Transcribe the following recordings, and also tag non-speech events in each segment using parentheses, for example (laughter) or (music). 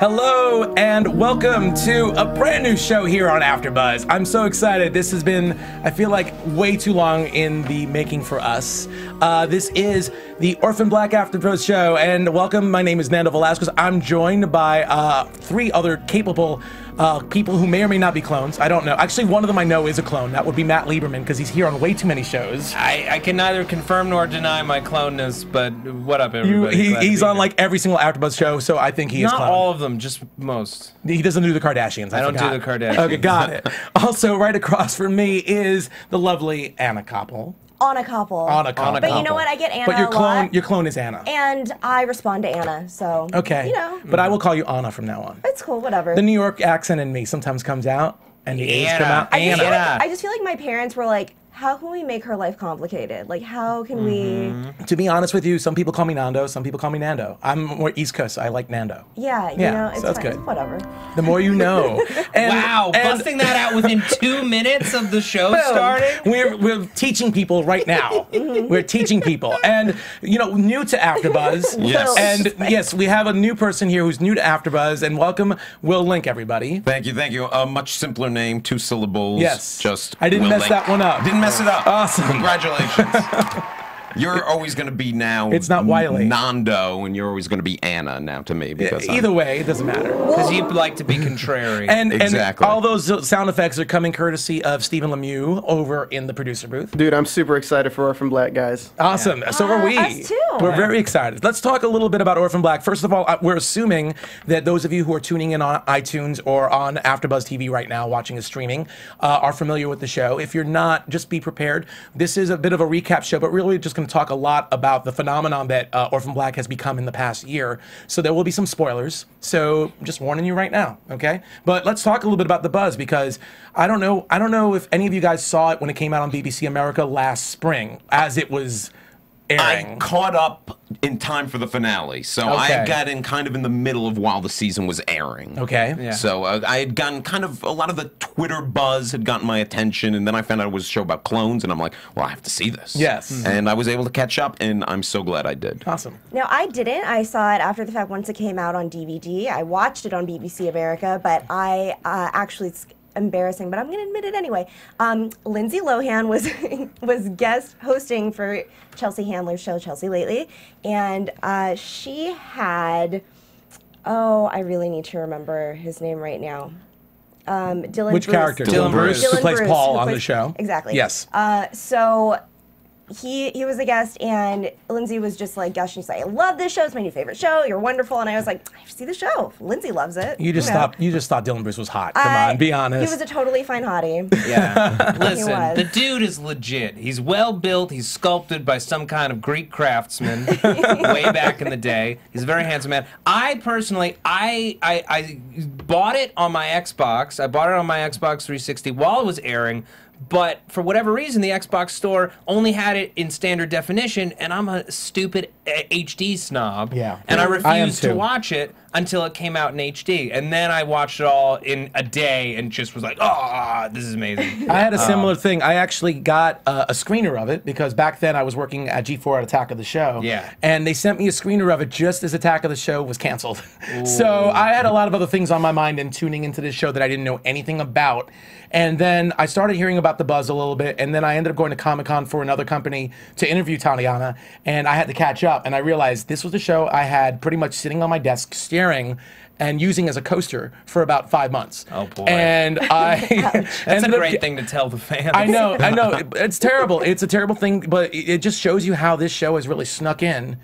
Hello and welcome to a brand new show here on AfterBuzz. I'm so excited. This has been, I feel like, way too long in the making for us. Uh, this is the Orphan Black AfterBuzz show, and welcome. My name is Nando Velasquez. I'm joined by uh, three other capable uh, people who may or may not be clones. I don't know. Actually, one of them I know is a clone. That would be Matt Lieberman because he's here on way too many shows. I, I can neither confirm nor deny my cloneness, but what up, You, everybody? he, he's on here. like every single AfterBuzz show, so I think he is not all of them, just most. He doesn't do the Kardashians. I, I don't do the Kardashians. Okay, got it. Also, right across from me is the lovely Anna Koppel. On a couple. On a Koppel. But you know what? I get Anna But your a clone, lot, your clone is Anna. and I respond to Anna. So okay. you know, But I will call you Anna from now on. it's cool. Whatever. The New York accent in me sometimes comes out, and the A's come Anna. out. I just, feel Anna. like, I just feel like my parents were like, "How can we make her life complicated? Like, how can Mm-hmm. To be honest with you, some people call me Nando, some people call me Nando. I'm more East Coast. I like Nando. Yeah, you Yeah, know, so it's that's fine. good. Whatever. The more you know. (laughs) And, wow, and busting that out within two minutes of the show starting? We're, we're teaching people right now. (laughs) we're teaching people. And, you know, new to AfterBuzz. (laughs) Yes. And yes, we have a new person here who's new to AfterBuzz. And welcome, Will Link, everybody. Thank you, thank you. A much simpler name, two syllables. Yes. Just I didn't Will mess Link. that one up. Didn't mess it up. Awesome. Congratulations. (laughs) you're always going to be now. It's not Wiley. Nando, and you're always going to be Anna now to me because I'm- Either way, it doesn't matter. Because you like to be contrary. And, Exactly. and all those sound effects are coming courtesy of Stephen Lemieux over in the producer booth. Dude, I'm super excited for Orphan Black, guys. Awesome. So are Uh, we. us too. We're very excited. Let's talk a little bit about Orphan Black. First of all, uh, we're assuming that those of you who are tuning in on iTunes or on AfterBuzz TV right now, watching a streaming, uh, are familiar with the show. If you're not, just be prepared. This is a bit of a recap show, but really just going to talk a lot about the phenomenon that uh, Orphan Black has become in the past year. So there will be some spoilers. So I'm just warning you right now, okay? But let's talk a little bit about the buzz because I don't know. I don't know if any of you guys saw it when it came out on BBC America last spring, as it was I caught up in time for the finale, so Okay. I got in kind of in the middle of while the season was airing. Okay. Yeah. So uh, I had gotten kind of a lot of the Twitter buzz had gotten my attention, and then I found out it was a show about clones, and I'm like, well, I have to see this. Yes. Mhm. And I was able to catch up, and I'm so glad I did. Awesome. Now I didn't. I saw it after the fact once it came out on DVD. I watched it on BBC America, but I uh, actually it's embarrassing, but I'm going to admit it anyway. Um, Lindsay Lohan was (laughs) was guest hosting for Chelsea Handler's show Chelsea Lately, and uh, she had oh I really need to remember his name right now. Um, Dylan. Which Bruce. character? Dylan Bruce. Who Dylan plays Bruce, Paul who on the show. Exactly. Yes. Uh, so he he was a guest, and Lindsay was just like gushing. She's like, "I love this show. It's my new favorite show. You're wonderful." And I was like, "I see the show. Lindsay loves it." you just know. thought you just thought Dylan Bruce was hot. Come Uh, on, be honest. He was a totally fine hottie. Yeah. (laughs) Listen, the dude is legit. He's well built. He's sculpted by some kind of Greek craftsman (laughs) way back in the day. He's a very handsome man. I personally, I, I, I bought it on my Xbox. I bought it on my Xbox 360 while it was airing. But for whatever reason, the Xbox store only had it in standard definition, and I'm a stupid uh, HD snob. Yeah. And I I to watch it until it came out in HD. And then I watched it all in a day and just was like, oh, this is amazing. I had a similar thing. I actually got uh, a screener of it because back then I was working at G4 at Attack of the Show. Yeah. And they sent me a screener of it just as Attack of the Show was canceled. (laughs) so I had a lot of other things on my mind and tuning into this show that I didn't know anything about. And then I started hearing about the buzz a little bit, and then I ended up going to Comic Con for another company to interview Tatiana, and I had to catch up. And I realized this was the show I had pretty much sitting on my desk staring and using as a coaster for about five months. Oh, boy. And (laughs) I That's a (laughs) ended up great thing to tell the fans. I know, I know. It- (laughs) It's terrible. It's a terrible thing, but it it just shows you how this show has really snuck in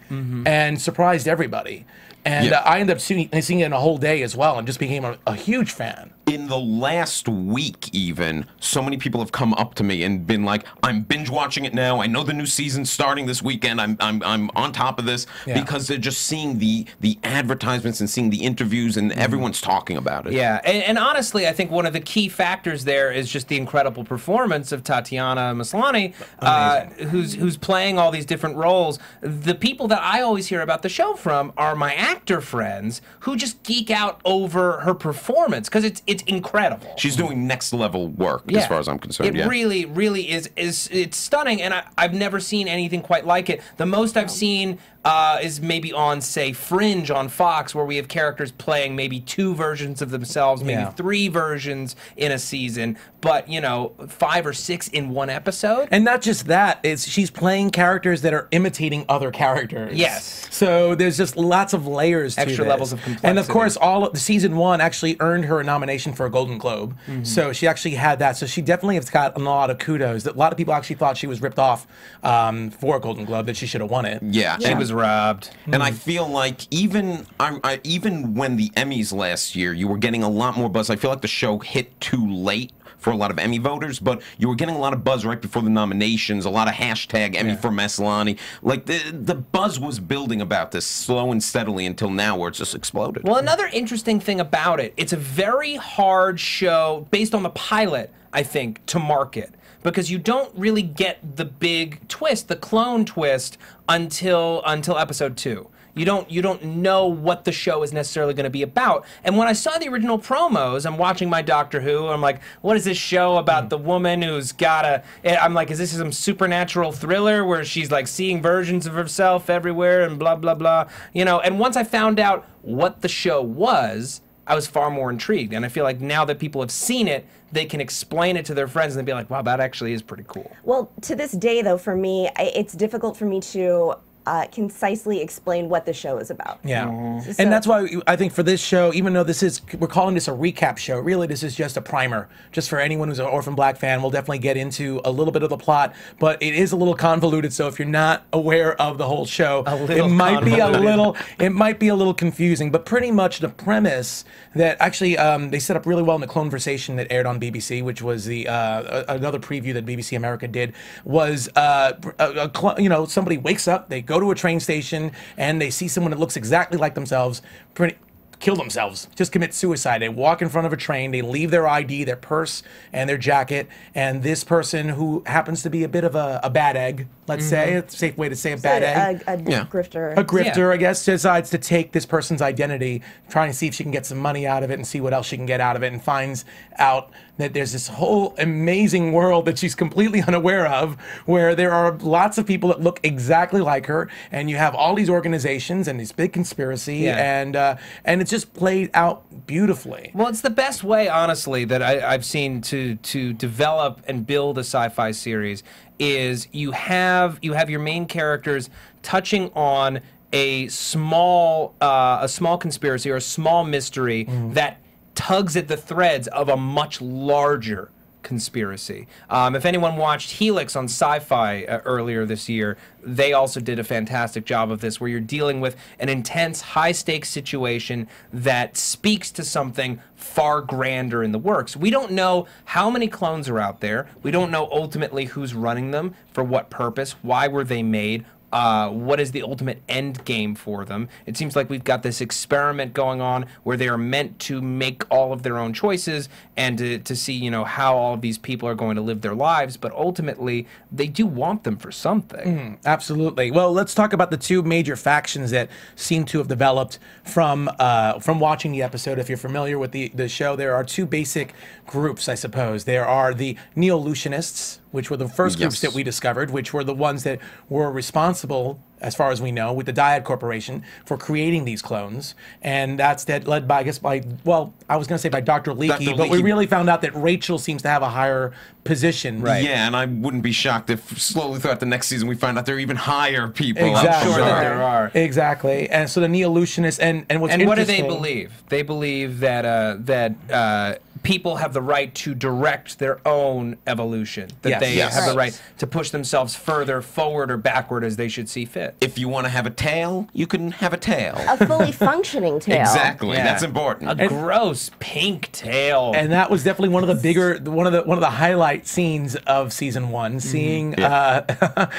and surprised everybody. And Yeah. uh, I ended up seeing, seeing it in a whole day as well, and just became a, a huge fan. In the last week even so many people have come up to me and been like i'm binge watching it now. I know the new season's starting this weekend. I'm i'm, I'm on top of this Yeah. because they're just seeing the the advertisements and seeing the interviews and everyone's talking about it. Yeah, and, and honestly, I think one of the key factors there is just the incredible performance of Tatiana Maslany, uh, who's who's playing all these different roles. The people that I always hear about the show from are my actor friends who just geek out over her performance because it's it's incredible. she's doing next level work as far as i'm concerned It yeah really, really is is it's stunning, and I, I've never seen anything quite like it. The most I've seen uh, is maybe on say Fringe on Fox, where we have characters playing maybe two versions of themselves, maybe Yeah. three versions in a season, but you know, five or six in one episode. And not just that, it's she's playing characters that are imitating other characters. Yes. So there's just lots of layers to Extra this. levels of complexity. And of course, all of the season one actually earned her a nomination for a Golden Globe. Mm-hmm. So she actually had that. So she definitely has got a lot of kudos. That a lot of people actually thought she was ripped off um, for a Golden Globe that she should have won it. yeah, she was robbed. And I hmm. feel like even I, I, even when the Emmys last year, you were getting a lot more buzz. I feel like the show hit too late for a lot of Emmy voters, but you were getting a lot of buzz right before the nominations. A lot of hashtag Emmy for Maslany. Like the the buzz was building about this slow and steadily until now, where it's just exploded. Well, another interesting thing about it, it's a very hard show based on the pilot, I think, to market because you don't really get the big twist, the clone twist until until episode 2. You don't you don't know what the show is necessarily going to be about. And when I saw the original promos, I'm watching my Doctor Who. I'm like, what is this show about the woman who's got a? eh, I'm like, is this some supernatural thriller where she's like seeing versions of herself everywhere and blah blah blah? You know. And once I found out what the show was, I was far more intrigued. And I feel like now that people have seen it, they can explain it to their friends and they'd be like, wow, that actually is pretty cool. Well, to this day, though, for me, I, it's difficult for me to uh, concisely explain what the show is about. Yeah. Mm-hmm. So- And that's why I think for this show, even though this is, we're calling this a recap show, really this is just a primer. Just for anyone who's an Orphan Black fan, we'll definitely get into a little bit of the plot, but it is a little convoluted. So if you're not aware of the whole show, it little might be a little, it might be a little confusing. But pretty much the premise that actually um, they set up really well in the Cloneversation that aired on BBC, which was the uh, another preview that BBC America did, was uh, a, a cl- you know somebody wakes up, they go to a train station, and they see someone that looks exactly like themselves. Pretty kill themselves, just commit suicide. They walk in front of a train, they leave their ID, their purse, and their jacket, and this person who happens to be a bit of a, a bad egg, let's mm-hmm. say, it's a safe way to say a bad egg a, a Yeah. grifter. a grifter, Yeah. I guess, decides to take this person's identity, trying to see if she can get some money out of it and see what else she can get out of it, and finds out that there's this whole amazing world that she's completely (laughs) unaware of, where there are lots of people that look exactly like her, and you have all these organizations and this big conspiracy, Yeah. and uh, and it's just played out beautifully. Well, it's the best way, honestly, that I, I've seen to to develop and build a sci-fi series. Is you have you have your main characters touching on a small uh, a small conspiracy or a small mystery that tugs at the threads of a much larger conspiracy. Um, if anyone watched Helix on Sci-Fi uh, earlier this year, they also did a fantastic job of this, where you're dealing with an intense, high-stakes situation that speaks to something far grander in the works. We don't know how many clones are out there. We don't know ultimately who's running them, for what purpose, why were they made, uh, what is the ultimate end game for them. It seems like we've got this experiment going on where they are meant to make all of their own choices and to, to see, you know, how all of these people are going to live their lives. But ultimately, they do want them for something. Absolutely. Well, let's talk about the two major factions that seem to have developed from uh, from watching the episode. If you're familiar with the, the show, there are two basic groups, I suppose. There are the Neo-Lucianists, which were the first groups that we discovered, which were the ones that were responsible as far as we know, with the Dyad Corporation for creating these clones, and that's that led by I guess by well, I was going to say by Dr. Leekie, Dr. but we really found out that Rachel seems to have a higher position. Right. Yeah, and I wouldn't be shocked if slowly throughout the next season we find out there are even higher people. Exactly. Sure Sure. that there are. Exactly, and so the Neolutionists and and what's And what do they believe? They believe that uh, that uh, people have the right to direct their own evolution. That Yes. they Yes. have the Right. right to push themselves further forward or backward as they should see fit. If you want to have a tail, you can have a tail. A fully functioning (laughs) tail. Exactly. Yeah. That's important. A gross pink tail. and that was definitely one of the bigger one of the one of the highlight scenes of season one seeing uh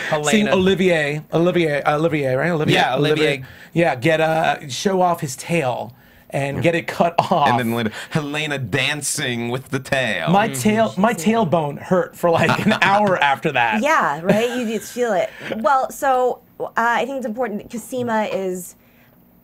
(laughs) seeing olivier olivier olivier right olivier Yeah, Olivier. yeah get uh show off his tail and get it cut (laughs) off and then later, Helena dancing with the tail. my tail my tailbone hurt for like an (laughs) hour after that Yeah, right. You just feel it. Well, so uh, I think it's important that Cosima is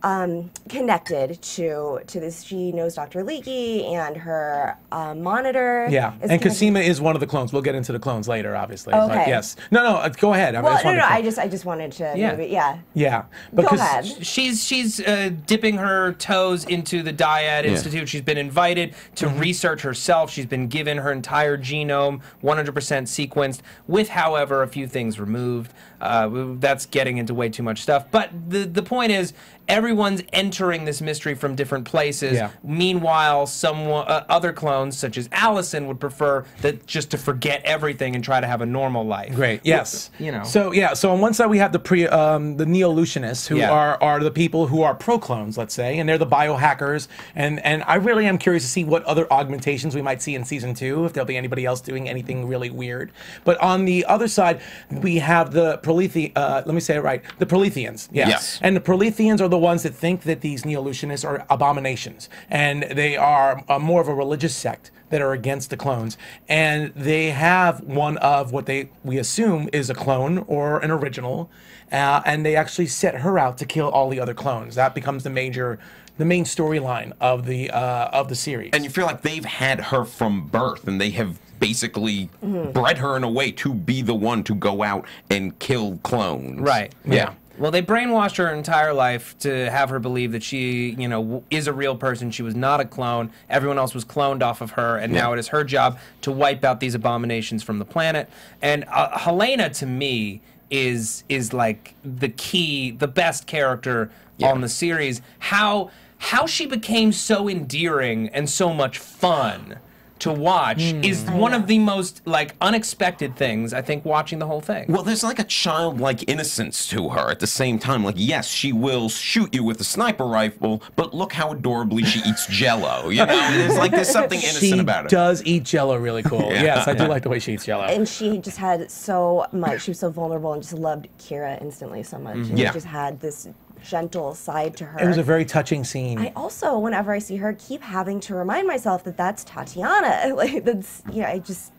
um, connected to to this. She knows Dr. Leekie and her uh, monitor. yeah is and connected- Cosima is one of the clones we'll get into the clones later obviously but Okay. yes no no uh, go ahead I Well, just no, wanted no, to- I just I just wanted to. Yeah. Maybe, yeah. yeah Go because ahead. she's she's uh, dipping her toes into the Dyad Institute. She's been invited to Mm-hmm. research herself. She's been given her entire genome, 100% sequenced, with, however, a few things removed. Uh, that's getting into way too much stuff. But the the point is, everyone's entering this mystery from different places. Yeah. Meanwhile, some uh, other clones, such as Allison, would prefer that just to forget everything and try to have a normal life. Great. Yes. you know. So yeah. So on one side we have the pre, um, the Neolutionists, who Yeah. are are the people who are pro clones, let's say, and they're the biohackers. And and I really am curious to see what other augmentations we might see in season two, if there'll be anybody else doing anything really weird. But on the other side, we have the Prolethi. Uh, let me say it right. The Proletheans. Yes. Yes. And the Proletheans are the ones that think that these Neolutionists are abominations, and they are uh, more of a religious sect that are against the clones, and they have one of what they we assume is a clone or an original, uh, and they actually set her out to kill all the other clones. That becomes the major, the main storyline of the uh, of the series. and you feel like they've had her from birth and they have basically bred her in a way to be the one to go out and kill clones. Right. Yeah. Well, they brainwashed her entire life to have her believe that she, you know, is a real person. She was not a clone. Everyone else was cloned off of her, and now it is her job to wipe out these abominations from the planet. And uh, Helena, to me, is is like the key, the best character on the series. How how she became so endearing and so much fun to watch hmm. is one of the most like unexpected things I think watching the whole thing. Well, there's like a childlike innocence to her at the same time. Like, yes, she will shoot you with a sniper rifle, but look how adorably she eats jello. You know, there's like there's something (laughs) innocent she about it. She does eat Jello really cool. Yeah. Yes, I do like the way she eats Jello. And she just had so much. She was so vulnerable and just loved Kira instantly so much. And Yeah. just had this gentle side to her. it was a very touching scene. I also, whenever I see her, keep having to remind myself that that's Tatiana. (laughs) Like that's, yeah, I just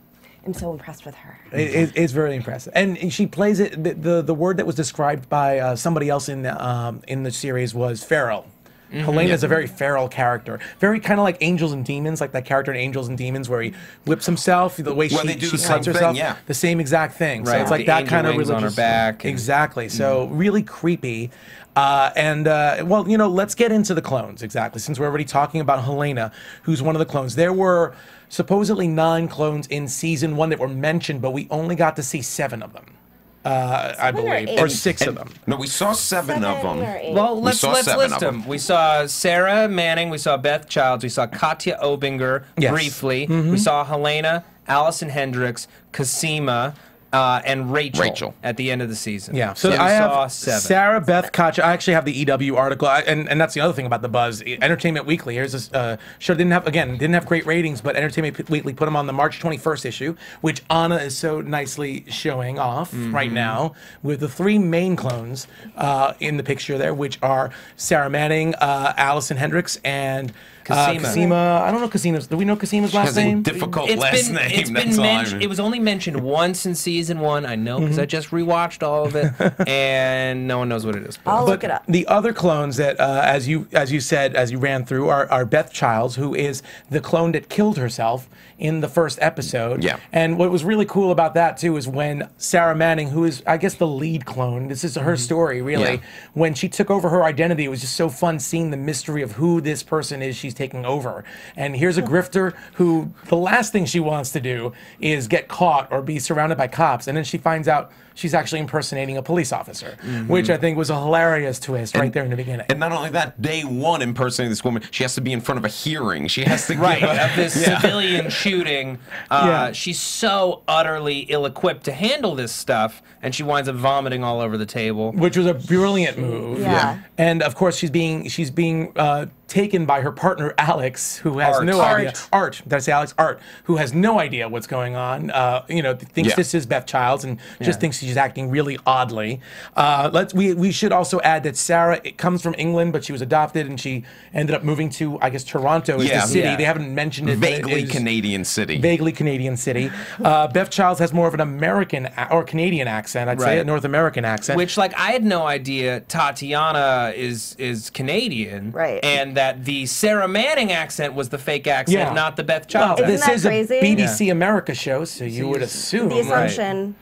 am so impressed with her. It, it- it's very impressive, and she plays it. The the, the word that was described by uh, somebody else in the um, in the series was feral. Mm-hmm. Helena is a very feral character, very kind of like Angels and Demons, like that character in Angels and Demons where he whips himself, the way Well, she, they do she the cuts herself, thing, yeah. the same exact thing. So Right, it's like the that kind of wings on her back and- Exactly. So really creepy. Uh, and uh, well, you know, let's get into the clones exactly. Since we're already talking about Helena, who's one of the clones. There were supposedly nine clones in season one that were mentioned, but we only got to see seven of them. Uh, I Seven or believe, or six of them. No, we saw seven, of them. Well, let's saw let's list them. them. We saw Sarah Manning, we saw Beth Childs, we saw Katya Obinger Yes. briefly, we saw Helena, Allison Hendrix, Cosima, uh, and Rachel, Rachel. at the end of the season. Yeah, so we I saw have seven. Sarah Beth Koch. I actually have the EW article, I, and and that's the other thing about the buzz. Entertainment Weekly. Here's this uh, show didn't have again didn't have great ratings, but Entertainment Weekly put them on the March 21st issue, which Anna is so nicely showing off right now with the three main clones uh, in the picture there, which are Sarah Manning, uh, Allison Hendrix, and Uh, Cosima. Cosima. I don't know Cosima's. Do we know Cosima's last Has a name? difficult It's last been, name. it's that's been all I mentioned. It was only mentioned once in season one. I know Mm-hmm. because I just rewatched all of it, (laughs) and no one knows what it is. I'll But look it up. the other clones that, uh, as you as you said, as you ran through, are, are Beth Childs, who is the clone that killed herself in the first episode. Yeah. And what was really cool about that too is when Sarah Manning, who is I guess the lead clone, this is her story really. Yeah. When she took over her identity, it was just so fun seeing the mystery of who this person is she's taking over. And here's a grifter who the last thing she wants to do is get caught or be surrounded by cops, and then she finds out she's actually impersonating a police officer, which I think was a hilarious twist right there in the beginning. And not only that, day one impersonating this woman, she has to be in front of a hearing. She has to right give a- of this (laughs) civilian shooting. Uh, Yeah. She's so utterly ill-equipped to handle this stuff, and she winds up vomiting all over the table. which was a brilliant move. Yeah. And of course, she's being she's being uh, taken by her partner Alex, who has Art. no Art. idea. Art, did I say Alex? Art, who has no idea what's going on. Uh, you know, thinks Yeah. this is Beth Childs and just Yeah. thinks she's acting really oddly. Uh, let's we we should also add that Sarah it comes from England, but she was adopted and she ended up moving to I guess Toronto is Yeah. the city. Yeah. They haven't mentioned it. but it vaguely Canadian city. Vaguely Canadian city. Uh, Beth Childs has more of an American or Canadian accent. I'd say a North American accent. Which, like, I had no idea Tatiana is is Canadian, Right. And that the Sarah Manning accent was the fake accent, Yeah. not the Beth Childs. Well, Child. Isn't this that is crazy? a BBC America show, so you would assume, The assumption.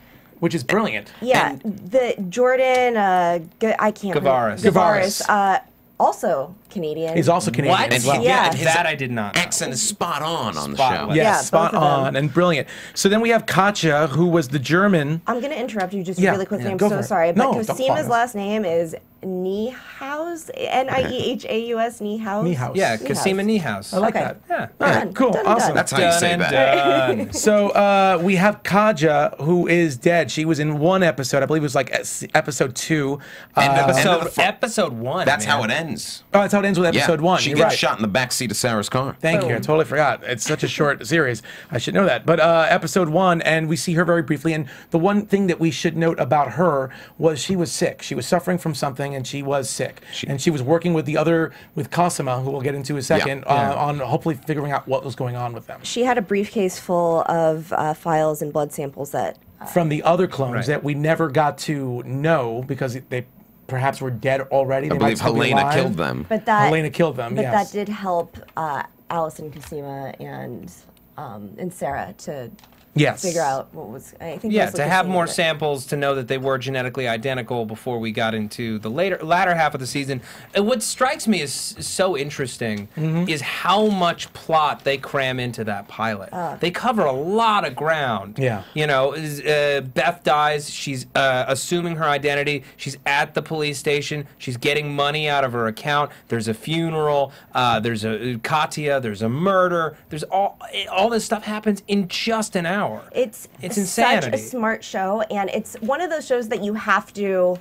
Which is brilliant. Yeah, the Jordan, uh, G- I can't. Gavaris. Gavaris. Gavaris. Uh, also Canadian. He's also Canadian What? as well. Yeah. and his that I did not. know. accent is spot on on the Spot show. on. Yes, Yeah, spot both of them. on and brilliant. So then we have Katja, who was the German. I'm going to interrupt you just Yeah, really quickly. yeah, I'm go so for it. sorry. But No, Cosima's pause. last name is Niehaus. N I E H A U S. Niehaus. Niehaus. Yeah, Niehaus. Cosima Niehaus. I like Okay. that. Yeah. All right, Done, cool, done, awesome. done. That's how you Done say that. (laughs) So uh, we have Katja, who is dead. She was in one episode. I believe it was like episode two. And Uh, episode, episode one. That's man. how it ends. oh, that's how it ends with episode yeah. one. She You're gets right. shot in the back seat of Sarah's car. Thank you. I totally forgot. It's such a short (laughs) series. I should know that. But uh, episode one, and we see her very briefly. And the one thing that we should note about her was she was sick. She was suffering from something, and she was sick. and she was working with the other, with Cosima, who we'll get into in a second, Yeah. Uh, on hopefully figuring out what was going on with them. She had a briefcase full of uh, files and blood samples that. From the other clones Right. that we never got to know because they perhaps were dead already. They I might believe still be Helena killed them. But that. Helena killed them, But yes. that did help uh, Allison Cosima and um, and Sarah to Yes. figure out what was. I think. Yeah, to have more but- samples to know that they were genetically identical before we got into the later latter half of the season. And what strikes me as so interesting Mm-hmm. is how much plot they cram into that pilot. they cover a lot of ground. Yeah. You know, uh, Beth dies. She's uh, assuming her identity. She's at the police station. She's getting money out of her account. There's a funeral. Uh, there's a Katya. There's a murder. There's all all this stuff happens in just an hour. It's It's such insanity. a smart show, and it's one of those shows that you have to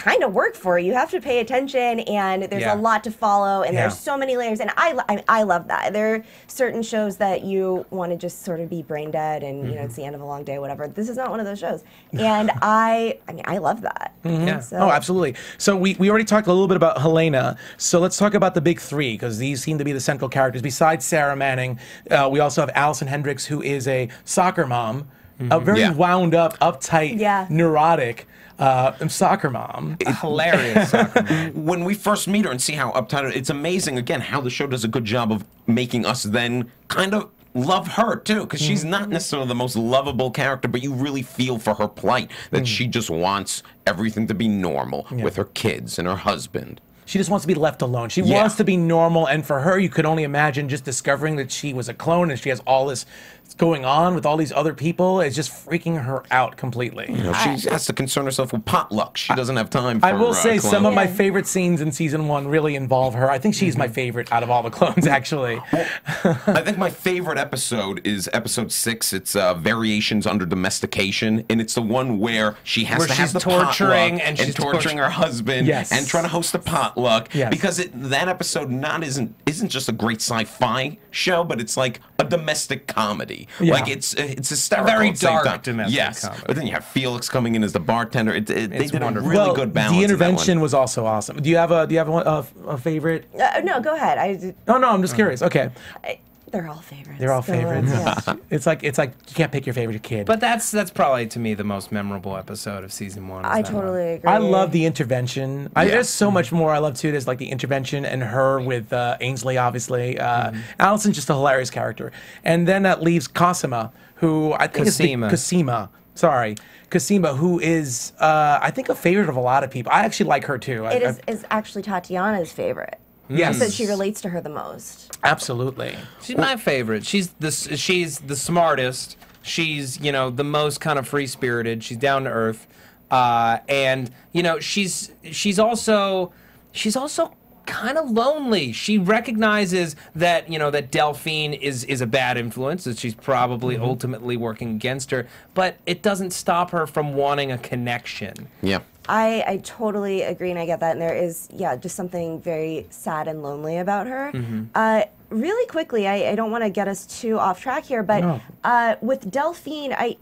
kind of work for. You You have to pay attention, and there's Yeah. a lot to follow, and Yeah. there's so many layers. And I, I, I love that. There are certain shows that you want to just sort of be brain dead, and you know it's the end of a long day, whatever. This is not one of those shows, (laughs) and I, I mean, I love that. Yeah. So, Oh, absolutely. So we, we already talked a little bit about Helena. So let's talk about the big three because these seem to be the central characters. Besides Sarah Manning, uh, we also have Allison Hendrix, who is a soccer mom, a mm-hmm. very Yeah. wound up, uptight, Yeah. neurotic uh, soccer mom. hilarious (laughs) soccer mom. when we first meet her and see how uptight it's amazing again how the show does a good job of making us then kind of love her too because she's mm-hmm. not necessarily the most lovable character but you really feel for her plight that mm. she just wants everything to be normal with her kids and her husband She just wants to be left alone. She Yeah. wants to be normal, and for her, you could only imagine just discovering that she was a clone and she has all this going on with all these other people. is just freaking her out completely. you know she has to concern herself with potluck she doesn't have time for I will uh, say some of my favorite scenes in season one really involve her. I think she's my favorite out of all the clones, actually. (laughs) I think my favorite episode is episode six. It's uh, variations under domestication, and it's the one where she has Where to she's have the torturing potluck and she's torturing tortur- her husband, Yes. and trying to host a potluck. Yes. Because it, that episode not isn't isn't just a great sci-fi show, but it's like a domestic comedy. Comedy. Yeah. Like it's it's hysterical. Very at same dark time. domestic yes, comedy. but then you have Felix coming in as the bartender. It, it, they did wonderful. a really well, good balance. the in that one. intervention was also awesome. Do you have a do you have a, a, a favorite? Uh, no, go ahead. I, Oh no, I'm just curious. Okay, I they're all favorites. they're all favorites. yeah. (laughs) it's like it's like you can't pick your favorite kid. But that's that's probably to me the most memorable episode of season one. I that one. totally agree. I love the intervention. I, there's so much more I love too. There's like the intervention and her with uh, Aynsley, obviously. Uh, Mm-hmm. Allison's just a hilarious character. And then that leaves Cosima, who I think Cosima. is Cosima. Sorry, Cosima, who is uh, I think a favorite of a lot of people. I actually like her too. I- It I- is, is actually Tatiana's favorite. Yes. Because she relates to her the most. absolutely. She's my favorite. She's the she's the smartest. She's you know the most kind of free spirited. She's down to earth, uh, and you know she's she's also she's also kind of lonely. She recognizes that you know that Delphine is is a bad influence. That she's probably ultimately working against her, but it doesn't stop her from wanting a connection. Yeah. I, I totally agree, and I get that. And there is, yeah, just something very sad and lonely about her. Mm-hmm. Uh, really quickly, I, I don't want to get us too off track here, but No. uh, with Delphine, I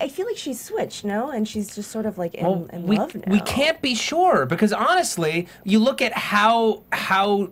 I feel like she's switched, no, and she's just sort of like in, in we, love now. we can't be sure because honestly, you look at how how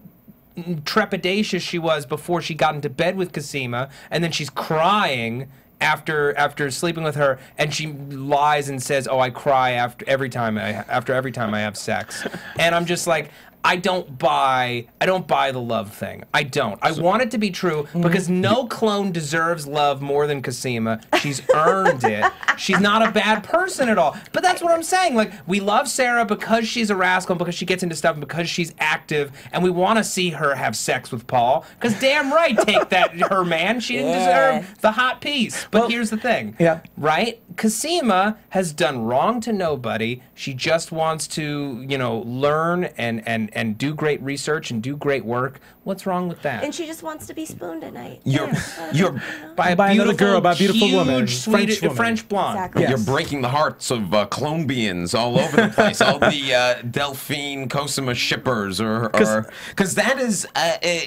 trepidatious she was before she got into bed with Cosima, and then she's crying after after sleeping with her, and she lies and says, "Oh, I cry after every time I after every time I have sex," (laughs) and I'm just like. I don't buy I don't buy the love thing. I don't. I want it to be true mm-hmm. because no clone deserves love more than Cosima. She's earned it. She's not a bad person at all. But that's what I'm saying. Like we love Sarah because she's a rascal, because she gets into stuff, and because she's active, and we want to see her have sex with Paul. Because damn right, take that her man. She didn't Yeah. deserve the hot piece. But Well, here's the thing. yeah. Right? Cosima has done wrong to nobody. She just wants to, you know, learn and and and do great research and do great work. What's wrong with that? And she just wants to be spooned at night. You're Yeah. (laughs) you're (laughs) by a By another beautiful, girl, by a beautiful woman, huge, French Swedish, woman. French blonde. Exactly. Yes. You're breaking the hearts of uh, clone beings all over the place. all the uh, Delphine Cosima shippers, or because that is uh, uh,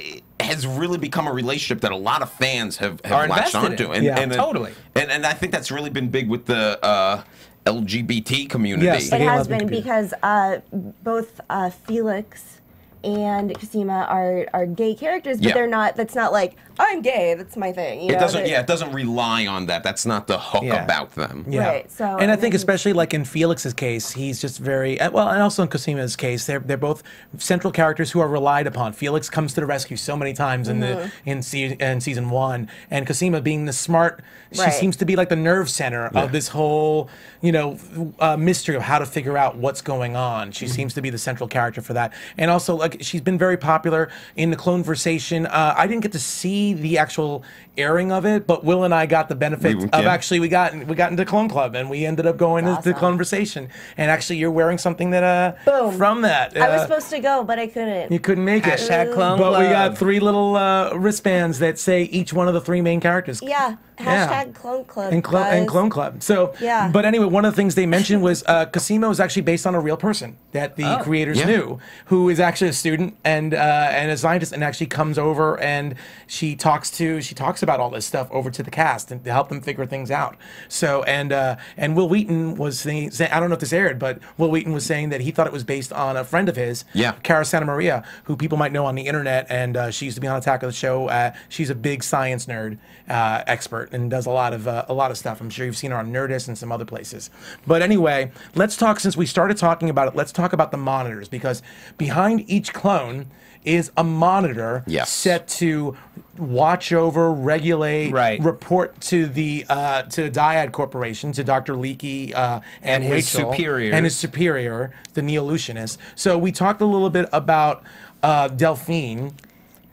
has really become a relationship that a lot of fans have, have Are latched invested onto, in. and, Yeah. and uh, Totally. and and I think that's really been big with the uh, LGBT community. Yes. It has been because uh, both uh, Felix and Cosima are are gay characters, but Yeah. they're not. That's not like I'm gay. That's my thing. You It know? doesn't. They're- Yeah, it doesn't rely on that. That's not the hook Yeah. about them. Yeah. Right, so- and I and think then- especially like in Felix's case, he's just very uh, well, and also in Cosima's case, they're they're both central characters who are relied upon. Felix comes to the rescue so many times in Mm-hmm. the in, se- in season one, and Cosima being the smart, she Right. seems to be like the nerve center of this whole you know uh, mystery of how to figure out what's going on. She seems to be the central character for that, and also like she's been very popular in the Cloneversation. Uh, I didn't get to see the actual airing of it, but Will and I got the benefit We of did. actually we got we got into Clone Club and we ended up going into Awesome. conversation. And actually, you're wearing something that uh Boom. from that. I was uh, supposed to go, but I couldn't. you couldn't make it. Hashtag clone but we got three little uh, wristbands that say each one of the three main characters. yeah. Yeah. Hashtag Clone Club. And, clo- and. Clone Club. So, Yeah. But anyway, one of the things they mentioned was uh, Cosimo is actually based on a real person that the Oh. creators Yeah. knew, who is actually a student and uh, and a scientist, and actually comes over and she talks to she talks about all this stuff over to the cast and to help them figure things out. So and uh, and Wil Wheaton was saying, I don't know if this aired, but Wil Wheaton was saying that he thought it was based on a friend of his, Yeah. Cara Santa Maria, who people might know on the internet, and uh, she used to be on Attack of the Show. Uh, she's a big science nerd uh, expert and does a lot of uh, a lot of stuff. I'm sure you've seen her on Nerdist and some other places. But anyway, let's talk. Since we started talking about it, let's talk about the monitors because behind each clone is a monitor Yes. set to watch over, regulate, Right. report to the uh, to the Dyad Corporation, to Dr. Leekie uh, and, And his Rachel, superiors. and his superior, the Neolutionist. So we talked a little bit about uh, Delphine,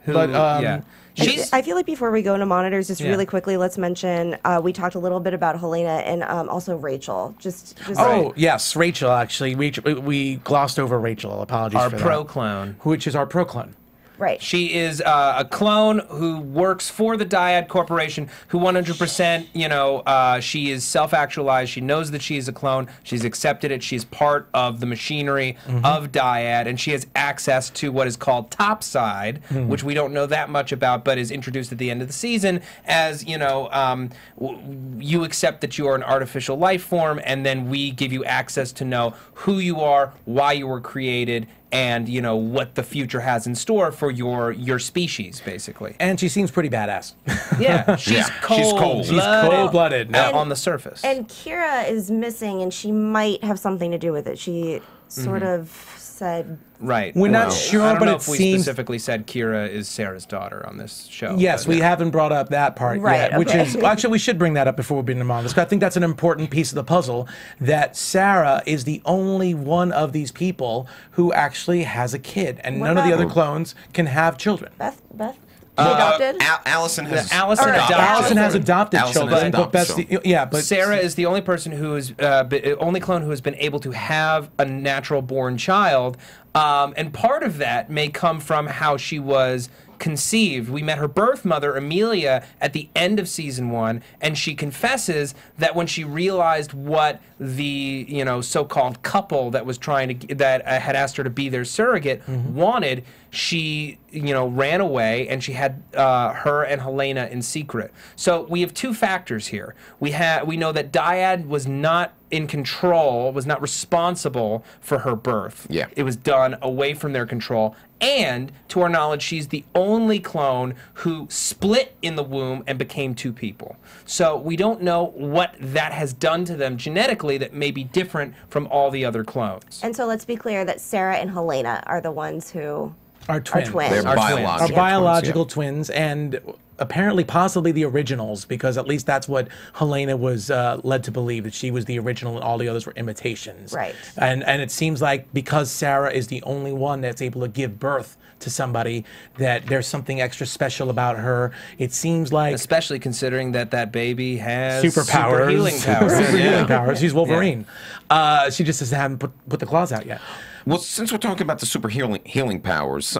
but um, yeah. I- She's I feel like before we go into monitors, just Yeah. really quickly, let's mention uh, we talked a little bit about Helena and um, also Rachel. Just, just Oh yes, Rachel. Actually, we, we glossed over Rachel. Apologies our for pro that. clone. which is our pro clone. Right. She is uh, a clone who works for the Dyad Corporation, who 100%, you know, uh, she is self actualized. She knows that she is a clone. She's accepted it. She's part of the machinery of Dyad, and she has access to what is called Topside, which we don't know that much about, but is introduced at the end of the season as, you know, um, w- you accept that you are an artificial life form, and then we give you access to know who you are, why you were created, and you know what the future has in store for your your species, basically. And she seems pretty badass. Yeah, (laughs) she's Yeah, cold. she's cold. She's cold-blooded. uh, And- on the surface. And Kira is missing, and she might have something to do with it. She sort of said, right. We're not Well, sure, I don't but know it if we seems- specifically said Kira is Sarah's daughter on this show. Yes, but- we haven't brought up that part Right, yet, which okay. is actually we should bring that up before we bring them on. Because I think that's an important piece of the puzzle. That Sarah is the only one of these people who actually has a kid, and What none of the other clones can have children. Beth, Beth, she adopted? Al- Allison has. Allison Or adopted. Allison has children. adopted Allison children, but adopted Beth's children. the, yeah, but Sarah is the only person who is uh, be, only clone who has been able to have a natural born child, um, and part of that may come from how she was conceived. We met her birth mother, Amelia, at the end of season one, and she confesses that when she realized what the you know so-called couple that was trying to that uh, had asked her to be their surrogate wanted, she you know ran away and she had uh, her and Helena in secret. So we have two factors here. We have we know that Dyad was not in control, was not responsible for her birth. Yeah. It was done away from their control. And to our knowledge, she's the only clone who split in the womb and became two people. So we don't know what that has done to them genetically that may be different from all the other clones. and so let's be clear that Sarah and Helena are the ones who are are twins. twins. They're Our twins. are biological. twins, biological yeah. twins and apparently possibly the originals because at least that's what Helena was uh, led to believe that she was the original and all the others were imitations. Right. And and it seems like because Sarah is the only one that's able to give birth to somebody that there's something extra special about her. It seems like Especially considering that that baby has superpowers, super healing (laughs) powers. super Yeah. healing powers. She's Wolverine. Uh, she just doesn't haven't put, put the claws out yet. Well, since we're talking about the super healing healing powers,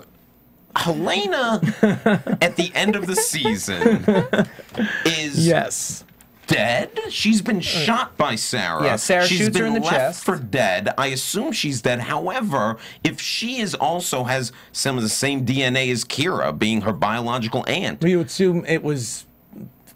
Helena (laughs) at the end of the season is Yes. dead. She's been mm. shot by Sarah. Yeah, Sarah She's shoots her been in the chest. for dead. I assume she's dead. However, if she is also has some of the same DNA as Kira, being her biological aunt. You would assume it was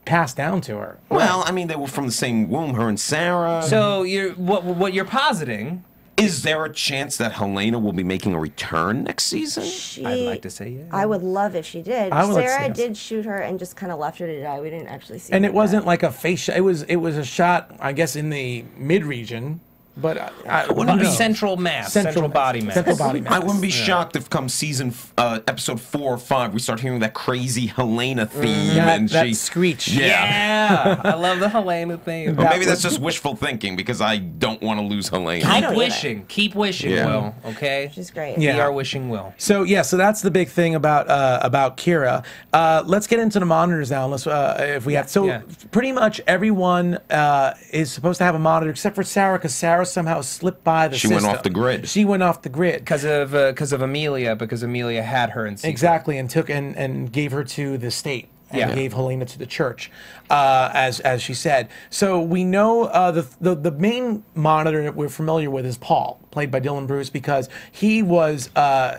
passed down to her. Well, I mean, they were from the same womb, her and Sarah. So you're what what you're positing? Is there a chance that Helena will be making a return next season? She, I'd like to say yeah. I would love if she did. I would like to Sarah see did shoot her and just kind of left her to die. We didn't actually see. and her it wasn't die. like a face shot. It was it was a shot, I guess, in the mid region, but I, I wouldn't be knows? central mass, central, body mass. central body mass. I wouldn't be shocked if come season uh, episode four or five we start hearing that crazy Helena theme That, and that she screech. Yeah. Yeah, I love the Helena thing. Or maybe that's just wishful thinking because I don't want to lose Helena. Keep don't either. wishing, keep wishing, Yeah. Will. Okay, She's great. Yeah. we are wishing Will. So yeah, so that's the big thing about uh, about Kira. Uh, let's get into the monitors now. Unless uh, if we have so Yeah. pretty much everyone uh, is supposed to have a monitor except for Sarah because Sarah somehow slipped by the She went off the grid. She went off the grid. Because of because of Amelia, because Amelia had her in secret. Exactly, and took and, and gave her to the state. And Yeah. gave Helena to the church, uh, as as she said. So we know uh, the, the the main monitor that we're familiar with is Paul, played by Dylan Bruce, because he was uh,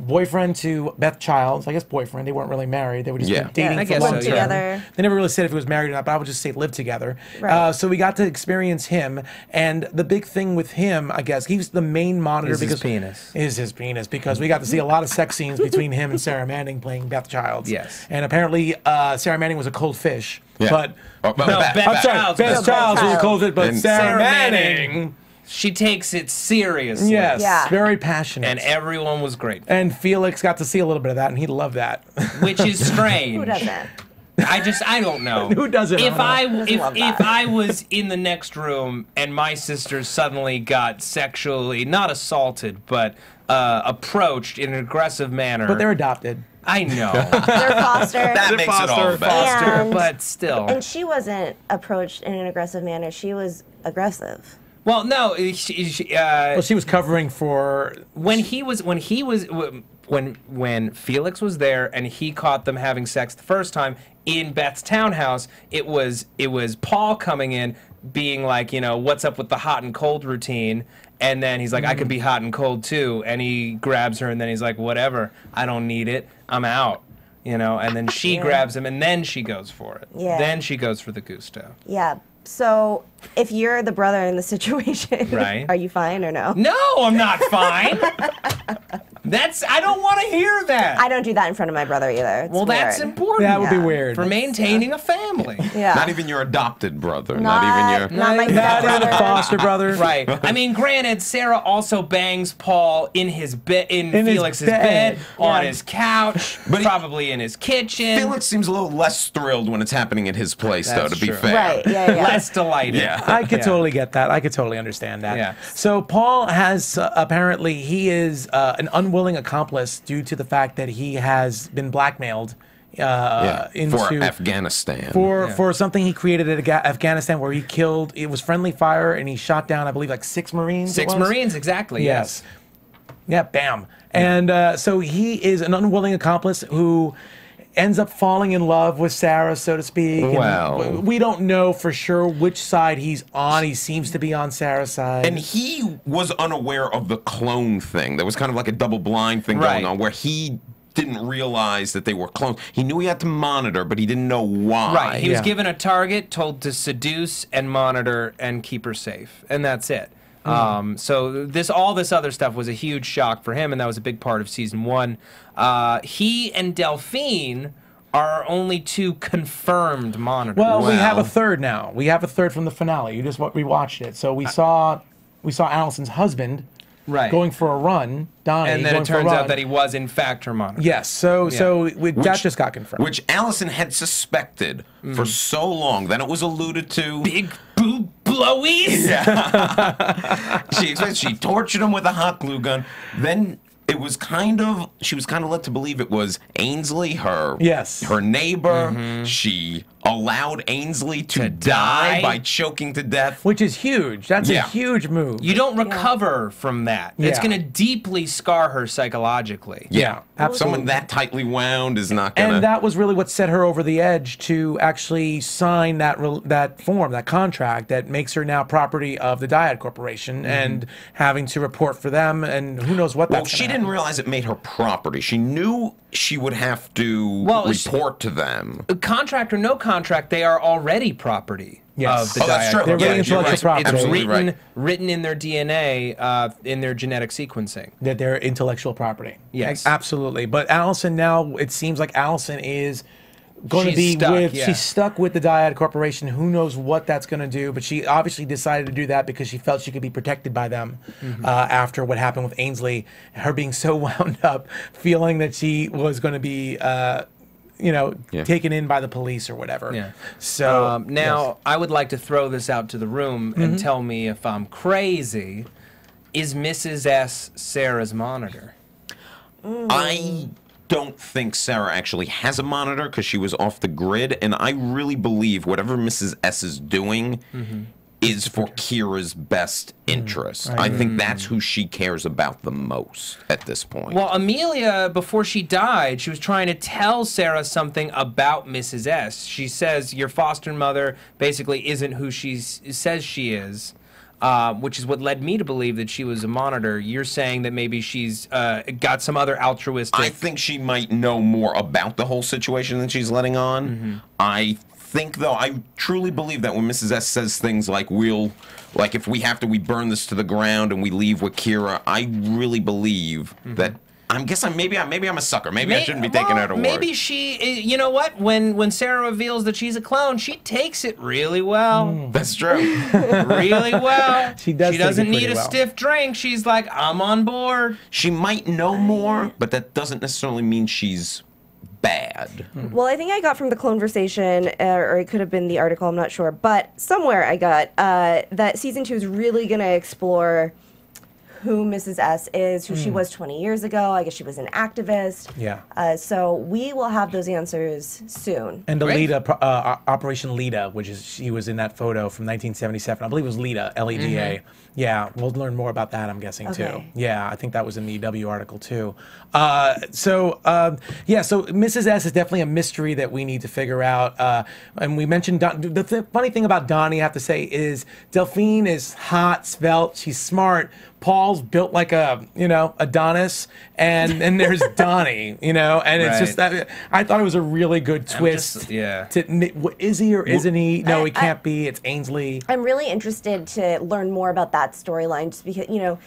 boyfriend to Beth Childs. I guess boyfriend. They weren't really married. They were just Yeah. dating Yeah, for guess long so, term. Together. They never really said if he was married or not, but I would just say live together. Right. Uh, so we got to experience him, and the big thing with him, I guess, he's the main monitor Is his because penis. is his penis because we got to see a lot of sex scenes between him and Sarah Manning playing Beth Childs. Yes. and apparently uh, Sarah Manning was a cold fish, Yeah. but. Oh, No, Beth- Beth I'm sorry, Childs. Beth Beth Childs was a cold fish, but Sarah, Sarah Manning, Manning. She takes it seriously. yes, Yeah. very passionate. And everyone was great, And Felix got to see a little bit of that, and he loved that. (laughs) which is strange. Who doesn't? I just I don't know. (laughs) Who doesn't? If I Doesn't if, if. I was in the next room and my sister suddenly got sexually not assaulted but uh, approached in an aggressive manner, but they're adopted. I know (laughs) They're foster. that makes it all foster, better. And- but still. and she wasn't approached in an aggressive manner. She was aggressive. Well, no, she, she, uh, Well, she was covering for. when he was when he was when when Felix was there and he caught them having sex the first time in Beth's townhouse, it was it was Paul coming in being like, you know, what's up with the hot and cold routine? And then he's like, I could be hot and cold too. And he grabs her and then he's like, whatever, I don't need it. I'm out. You know, and then she Yeah. grabs him and then she goes for it. Yeah. Then she goes for the gusto. Yeah. So if you're the brother in the situation, (laughs) Right. are you fine or no? No, I'm not fine. That's I don't want to hear that. I don't do that in front of my brother either. It's well, that's weird. important. That would be weird. for maintaining a family. Yeah. Not even your adopted brother. not, Not, even your. not my Not even a foster brother. (laughs) Right. I mean, granted, Sarah also bangs Paul in his bed, in, In his Felix's bed. bed, on his couch, (laughs) But he- probably in his kitchen. Felix seems a little less thrilled when it's happening at his place, though. That's To be fair, Right. Yeah. Yeah. less delighted. Yeah. I could Yeah. totally get that. I could totally understand that. Yeah. So Paul has uh, apparently he is uh, an unwilling accomplice due to the fact that he has been blackmailed uh, Yeah. into For Afghanistan. for Yeah. for something he created at Afghanistan where he killed it was friendly fire and he shot down I believe like six Marines. Six? Marines, exactly. Yes. Yeah, bam. And uh, so he is an unwilling accomplice who ends up falling in love with Sarah, so to speak. and Well. w- we don't know for sure which side he's on. He seems to be on Sarah's side. And he was unaware of the clone thing. There was kind of like a double blind thing Right. going on where he didn't realize that they were clones. He knew he had to monitor, but he didn't know why. Right. He was given a target, told to seduce and monitor and keep her safe, and that's it. Hmm. Um, so this, all this other stuff was a huge shock for him, and that was a big part of season one. Uh, he and Delphine are only two confirmed monitors. well, we have a third now. We have a third from the finale. You just wa- rewatched it. So we saw we saw Allison's husband right. going for a run. Donnie and then it turns out that he was in fact her monitor. Yes. So so we, that Which- just got confirmed. Which Allison had suspected Mm. for so long. Then it was alluded to. Big boob blowies. Yeah. (laughs) she explained she tortured him with a hot glue gun. Then it was kind of she was kind of led to believe it was Aynsley, her Yes. her neighbor. Mm-hmm. She allowed Aynsley to, To die die? by choking to death. which is huge. That's Yeah. a huge move. You don't recover from that. Yeah. It's going to deeply scar her psychologically. yeah, absolutely. Someone that tightly wound is not gonna. and that was really what set her over the edge to actually sign that rel- that form, that contract that makes her now property of the Dyad Corporation mm-hmm. and having to report for them, and who knows what that. well, that's. she gonna didn't happen. realize it made her property. She knew she would have to Well, she- report to them. Contract or no contract, they are already property Yes. of the Oh, that's true. They're really intellectual right. property. It's Absolutely written right. written in their DNA, uh, in their genetic sequencing. that they're intellectual property. Yes. absolutely. But Allison now, it seems like Allison is going to She's be stuck, with. yeah. She's stuck with the Dyad Corporation. Who knows what that's going to do? But she obviously decided to do that because she felt she could be protected by them Mm-hmm. uh, after what happened with Aynsley. Her being so (laughs) wound up, feeling that she was going to be. Uh, you know, Yeah. taken in by the police or whatever. Yeah. So Um, now, I would like to throw this out to the room Mm-hmm. and tell me if I'm crazy. Is Mrs. S Sarah's monitor? I don't think Sarah actually has a monitor because she was off the grid, and I really believe whatever Mrs. S is doing is for Kira's best interest. I think that's who she cares about the most at this point. Well, Amelia, before she died, she was trying to tell Sarah something about Mrs. S. She says your foster mother basically isn't who she says she is, uh, which is what led me to believe that she was a monitor. You're saying that maybe she's uh, got some other altruistic. I think she might know more about the whole situation than she's letting on. I think, though, I truly believe that when Mrs. S says things like, we'll, like, if we have to, we burn this to the ground and we leave with Kira, I really believe that. I guess I'm maybe I'm maybe I'm a sucker. Maybe I shouldn't be taking well, her to Maybe she, uh, you know what? When when Sarah reveals that she's a clone, she takes it really well, That's true. (laughs) really well. (laughs) She does. She doesn't need pretty a well. stiff drink. She's like, I'm on board. she might know more, but that doesn't necessarily mean she's bad. Well, I think I got from the conversation, uh, or it could have been the article, I'm not sure, but somewhere I got uh, that season two is really going to explore who Mrs. S is, who she was 20 years ago. I guess she was an activist. Yeah. Uh, so we will have those answers soon. And the Great. Leda, uh, Operation Leda, which is she was in that photo from 1977. I believe it was Leda, L E D A. Yeah, we'll learn more about that. I'm guessing too. Yeah, I think that was in the W article too. Uh, so um, yeah, so Mrs. S is definitely a mystery that we need to figure out. Uh, and we mentioned Don- the th- funny thing about Donnie, I have to say, is Delphine is hot, svelte, she's smart. Paul's built like a you know Adonis, and (laughs) and there's Donnie, you know, and it's just that I thought it was a really good twist. just- yeah. To, is he or isn't he? No, I- he can't be. It's Aynsley. I'm really interested to learn more about that storyline, just because you know,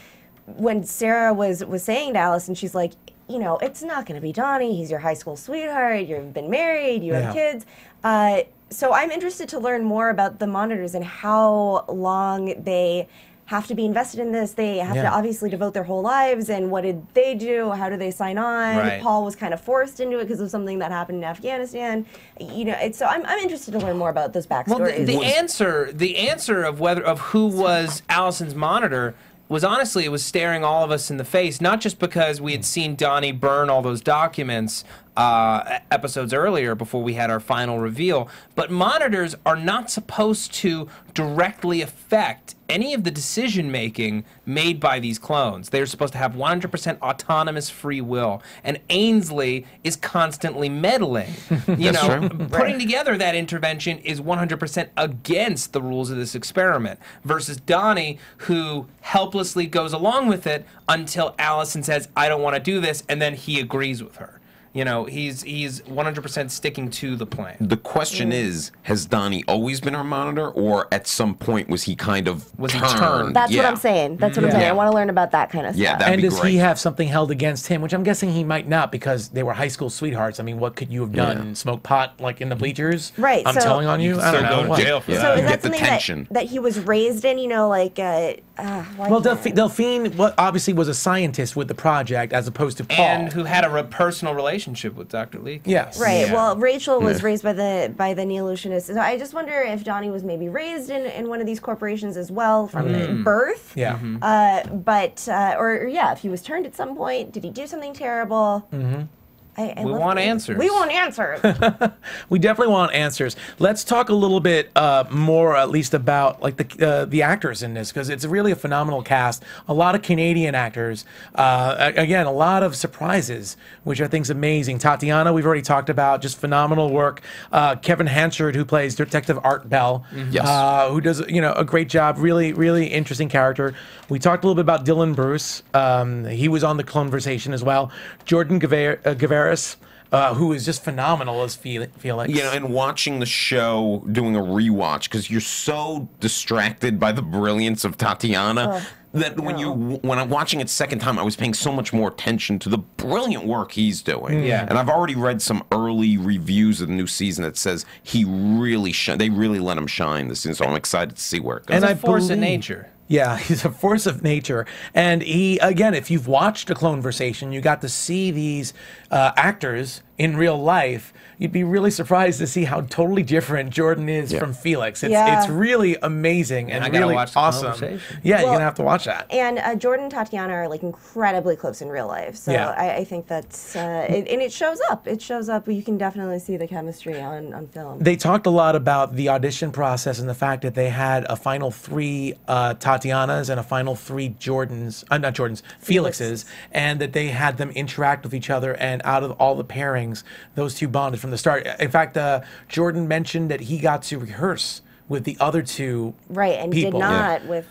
when Sarah was was saying to Allison, she's like, you know, it's not going to be Donnie. He's your high school sweetheart. You've been married. You Yeah. have kids. Uh, so I'm interested to learn more about the monitors and how long they have to be invested in this. They have to obviously devote their whole lives. And what did they do? How do they sign on? Right. Paul was kind of forced into it because of something that happened in Afghanistan. You know, it's, so I'm, I'm interested to learn more about those Well, backstories. the, the answer, the answer of whether of who was Allison's monitor was honestly it was staring all of us in the face. Not just because we had seen Donnie burn all those documents uh, episodes earlier before we had our final reveal, but monitors are not supposed to directly affect any of the decision making made by these clones. They're supposed to have 100% autonomous free will, and Aynsley is constantly meddling. (laughs) You know, true. putting together that intervention is 100% against the rules of this experiment versus Donnie who helplessly goes along with it until Allison says I don't want to do this and then he agrees with her. You know, he's he's 100% sticking to the plan. The question is, has Donnie always been her monitor, or at some point was he kind of Was he turned? turned? That's what I'm saying. That's what I'm Yeah. saying. I want to learn about that kind of Yeah, stuff. That'd and be does great. he have something held against him? Which I'm guessing he might not because they were high school sweethearts. I mean, what could you have done? Yeah. Smoke pot like in the bleachers? Right, I'm so- telling on you. You I don't know. go to What? jail for Yeah. so is that the something that, that he was raised in? You know, like uh, uh, Well, can't Delphine, Delphine well, obviously was a scientist with the project as opposed to Paul. And who had a re- personal relationship with Dr. Leekie. Yes. Right. Yeah. Well, Rachel was Yeah. raised by the by the Neolutionists. So I just wonder if Donnie was maybe raised in, in one of these corporations as well from birth. Yeah. Mm-hmm. Uh, but uh, or, or yeah, if he was turned at some point, did he do something terrible? Mm-hmm. I, I We want the- answers. We want answers. (laughs) We definitely want answers. Let's talk a little bit uh, more, at least, about like the uh, the actors in this because it's really a phenomenal cast. A lot of Canadian actors. Uh, again, a lot of surprises, which I think is amazing. Tatiana, we've already talked about, just phenomenal work. Uh, Kevin Hanchard, who plays Detective Art Bell, Yes. uh, who does you know a great job. Really, really interesting character. We talked a little bit about Dylan Bruce. Um, he was on the Cloneversation as well. Jordan Gaver- uh, Gavaris. Uh, who is just phenomenal as Fel- Felix. You know, and watching the show, doing a rewatch, because you're so distracted by the brilliance of Tatiana that when you when I'm watching it second time, I was paying so much more attention to the brilliant work he's doing. Yeah. And I've already read some early reviews of the new season that says he really sh- they really let him shine this season. So I'm excited to see where it goes. And It's I a force of nature. Yeah, (laughs) he's a force of nature. And he, again, if you've watched a Cloneversation, you got to see these uh, actors in real life. You'd be really surprised to see how totally different Jordan is Yeah. from Felix. It's, Yeah. it's really amazing and I gotta really watch awesome. Cloneversation. Yeah, you're gonna have to watch that. and uh, Jordan and Tatiana are like incredibly close in real life. So Yeah. I, I think that's uh, it, and it shows up. It shows up. You can definitely see the chemistry on on film. They talked a lot about the audition process and the fact that they had a final three uh, Tatianas and a final three Jordans, uh, not Jordans, Felixes, and that they had them interact with each other. And out of all the pairings, those two bonded from the start. In fact, uh, Jordan mentioned that he got to rehearse with the other two right, and people. did not with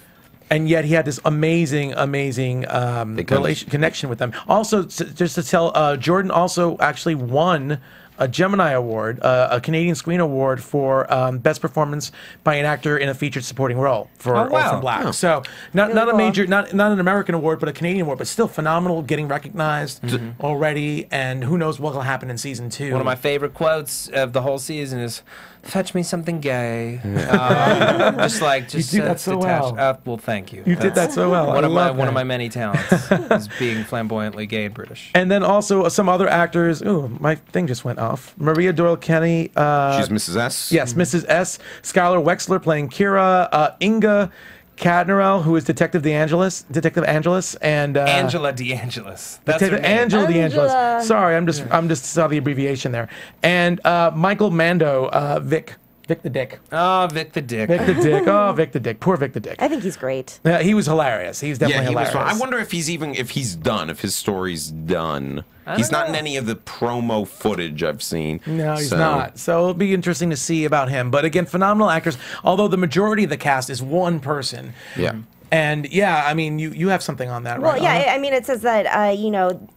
and yet he had this amazing, amazing um, They kind of- relation connection with them. Also, just to tell, uh, Jordan also actually won a Gemini Award, uh, a Canadian Screen Award for um, best performance by an actor in a featured supporting role for Oh, wow. Orphan Black. So not Really not a major, not not an American award, but a Canadian award, but still phenomenal, getting recognized Mm-hmm. already. And who knows what will happen in season two? One of my favorite quotes of the whole season is, "Fetch me something gay." Um, just like (laughs) just do that uh, so detached- well. Uh, well, thank you. you did that so well. One I of my love one of my many talents is (laughs) being flamboyantly gay and British. And then also some other actors. Ooh, my thing just went off. Maria Doyle Kenny. Uh, She's Mrs. S. Yes, Mrs. S. Skyler Wexler playing Kira. Uh, Inga Cadranel, who is Detective DeAngelis, Detective Angelus, and uh, Angela DeAngelis. That's her Detective name. Angela Angela. DeAngelis. Sorry, I'm just I'm just saw the abbreviation there. And uh, Michael Mando, uh, Vic, Vic the Dick, Oh, Vic the Dick. Vic the (laughs) Dick. Oh, Vic the Dick. Poor Vic the Dick. I think he's great. Yeah, he was hilarious. He's Yeah, definitely he was. hilarious. fun. I wonder if he's even if he's done, if his story's done. He's not in any of the promo footage I've seen. No, he's so- not. So it'll be interesting to see about him. But again, phenomenal actors. Although the majority of the cast is one person. Yeah. And yeah, I mean, you you have something on that, Well, right? yeah, Anna? I I mean, it says that uh, you know,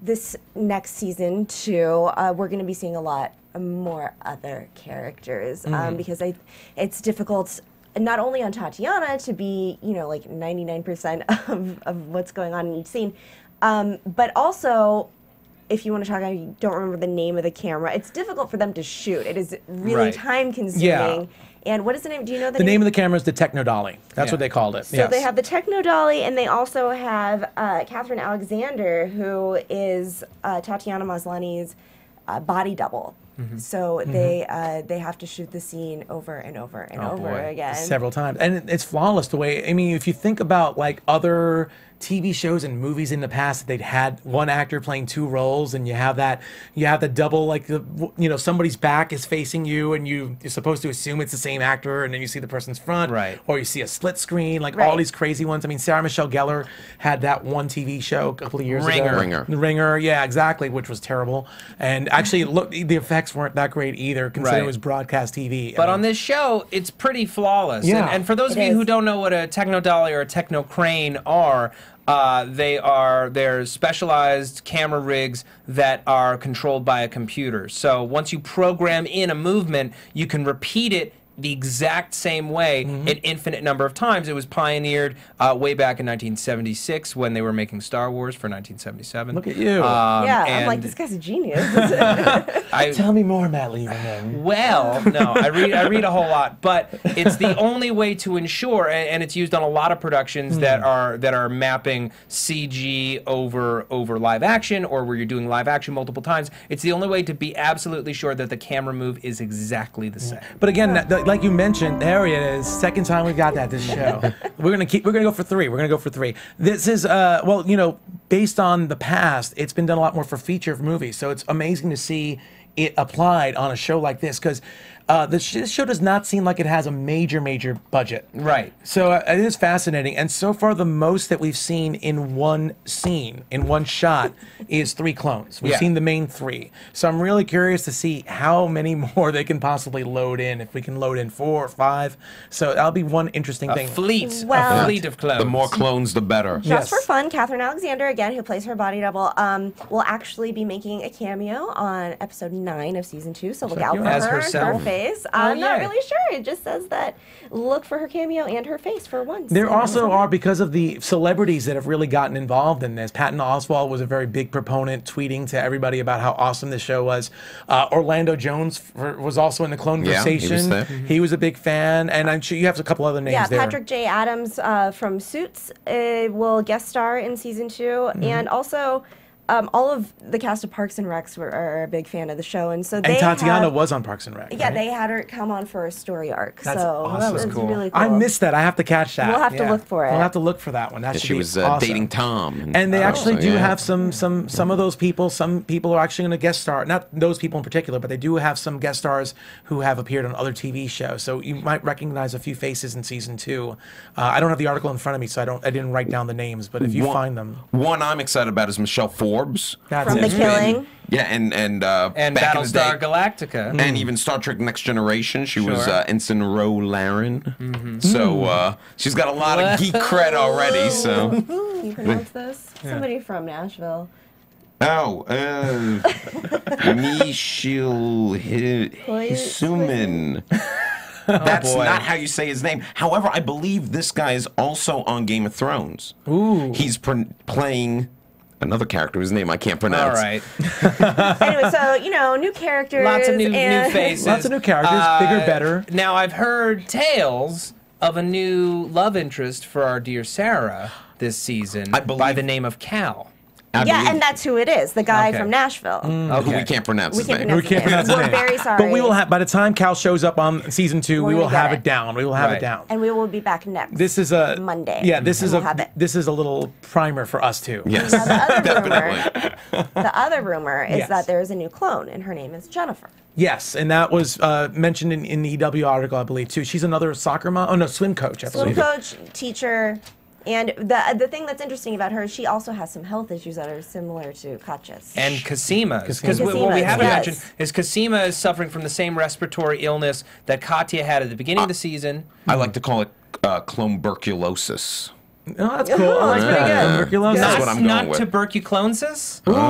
this next season too, uh, we're going to be seeing a lot more other characters Mm-hmm. um, because I, it's difficult. Not only on Tatiana to be, you know, like 99% (laughs) of, of what's going on in each scene, um, but also if you want to talk, I don't remember the name of the camera. It's difficult for them to shoot. It is really Right. time consuming. Yeah. And what is the name? Do you know the, the name of the camera is the Techno Dolly. That's Yeah. what they called it. so yes. they have the Techno Dolly, and they also have uh, Kathryn Alexandre, who is uh, Tatiana Maslany's uh, body double. Mm-hmm. So they uh, they have to shoot the scene over and over and Oh, over boy. again. several times and it's flawless the way i mean if you think about like other tv shows and movies in the past that they'd had one actor playing two roles and you have that you have the double like the you know somebody's back is facing you and you you're supposed to assume it's the same actor and then you see the person's front Right. or you see a split screen like all these crazy ones i mean sarah michelle gellar had that one tv show a couple of years Ringer. ago Ringer. The ringer yeah exactly which was terrible and actually look the effects weren't that great either considering Right. it was broadcast tv I But mean, on this show, it's pretty flawless. Yeah. And, and for those of It you who don't know what a techno dolly or a techno crane are, uh, they are they're specialized camera rigs that are controlled by a computer. So once you program in a movement, you can repeat it the exact same way Mm-hmm. an infinite number of times. It was pioneered uh, way back in 1976 when they were making Star Wars for 1977. Look at you. Um, yeah, I'm like this guy's a genius. (laughs) (laughs) I, tell me more matt lieberman Well, no, I read I read a whole lot, but it's the (laughs) only way to ensure, and, and it's used on a lot of productions that are that are mapping CG over over live action, or where you're doing live action multiple times. It's the only way to be absolutely sure that the camera move is exactly the same. But again, that- like you mentioned, there it is. Second time we've got that this show. (laughs) we're gonna keep. We're gonna go for three. We're gonna go for three. This is uh, well, you know, based on the past, it's been done a lot more for feature movies. So it's amazing to see it applied on a show like this because uh, this, this show does not seem like it has a major, major budget. Right. So uh, it is fascinating, and so far the most that we've seen in one scene, in one shot, (laughs) is three clones. We've Yeah. seen the main three. So I'm really curious to see how many (laughs) more they can possibly load in. If we can load in four or five, so that'll be one interesting A thing. fleet, Well- a fleet of clones. The more clones, the better. Just Yes. for fun, Kathryn Alexandre, again, who plays her body double, um, will actually be making a cameo on episode nine of season two. So look out for her and herself? her face. Oh, I'm not really sure. It just says that look for her cameo and her face for once. There also that's are because of the celebrities that have really gotten involved in this. Patton Oswalt was a very big proponent, tweeting to everybody about how awesome the show was. Uh, Orlando Jones f- was also in the Clone Yeah, he was Conversation. there. He was a big fan, and I'm sure you have a couple other names Yeah, there. Patrick J. Adams uh, from Suits uh, will guest star in season 2 Mm-hmm. and also um, all of the cast of Parks and Recs were, are a big fan of the show, and so they and Tatiana have- was on Parks and Rec. Yeah, right? they had her come on for a story arc. That's so awesome. That was cool. really cool. I missed that. I have to catch that. We'll have to look for it. We'll have to look for that one. That Yeah, she was uh, awesome. dating Tom. And they Oh, actually so, do yeah. have some some some of those people. Some people are actually going to guest star. Not those people in particular, but they do have some guest stars who have appeared on other TV shows. So you might recognize a few faces in season two. Uh, I don't have the article in front of me, so I don't. I didn't write down the names. But if you one, find them, One I'm excited about is Michelle Forbes. that's From it. The Killing. Yeah, and and uh, and back in the Battlestar day- Galactica. and even Star Trek Next Generation. She was uh, Ensign Ro Laren. Mm-hmm. So uh, she's got a lot of geek cred already. So (laughs) you pronounce this? Somebody from Nashville. oh, uh, (laughs) Michel Hi- Hisuman. (laughs) That's boy. not how you say his name. However, I believe this guy is also on Game of Thrones. Ooh. He's pr- playing another character whose name I can't pronounce. right. (laughs) anyway, so you know, new characters. Lots of new, new faces. Lots of new characters, bigger, uh, better. Now, I've heard tales of a new love interest for our dear Sarah this season I by the name of Cal. I yeah, believe- and that's who it is. The guy Okay. from Nashville. who Okay. we can't pronounce We his can't name. pronounce We can't his name. pronounce the We're name. very sorry. But we will have by the time Cal shows up on season 2 We're we gonna will get have it. it down. We will have Right. it down. and we will be back next. This is a Monday. Yeah, this and is we'll a have it. this is a little primer for us too. Yes, Now, the other (laughs) definitely. rumor, the other rumor is Yes. that there is a new clone, and her name is Jennifer. Yes, and that was uh, mentioned in, in the EW article, I believe, too. She's another soccer mom. Oh no, swim coach, I Swim believe. coach, teacher, and the the thing that's interesting about her, is she also has some health issues that are similar to Katja's. and Cosima's. Cosima's. Because what we haven't yes. mentioned is Cosima is suffering from the same respiratory illness that Katja had at the beginning of the season. I like to call it uh, clomberculosis. Oh, that's cool. I like that's pretty that. good. Tuberculosis. That's not, what I'm going not with. tuberculosis. We have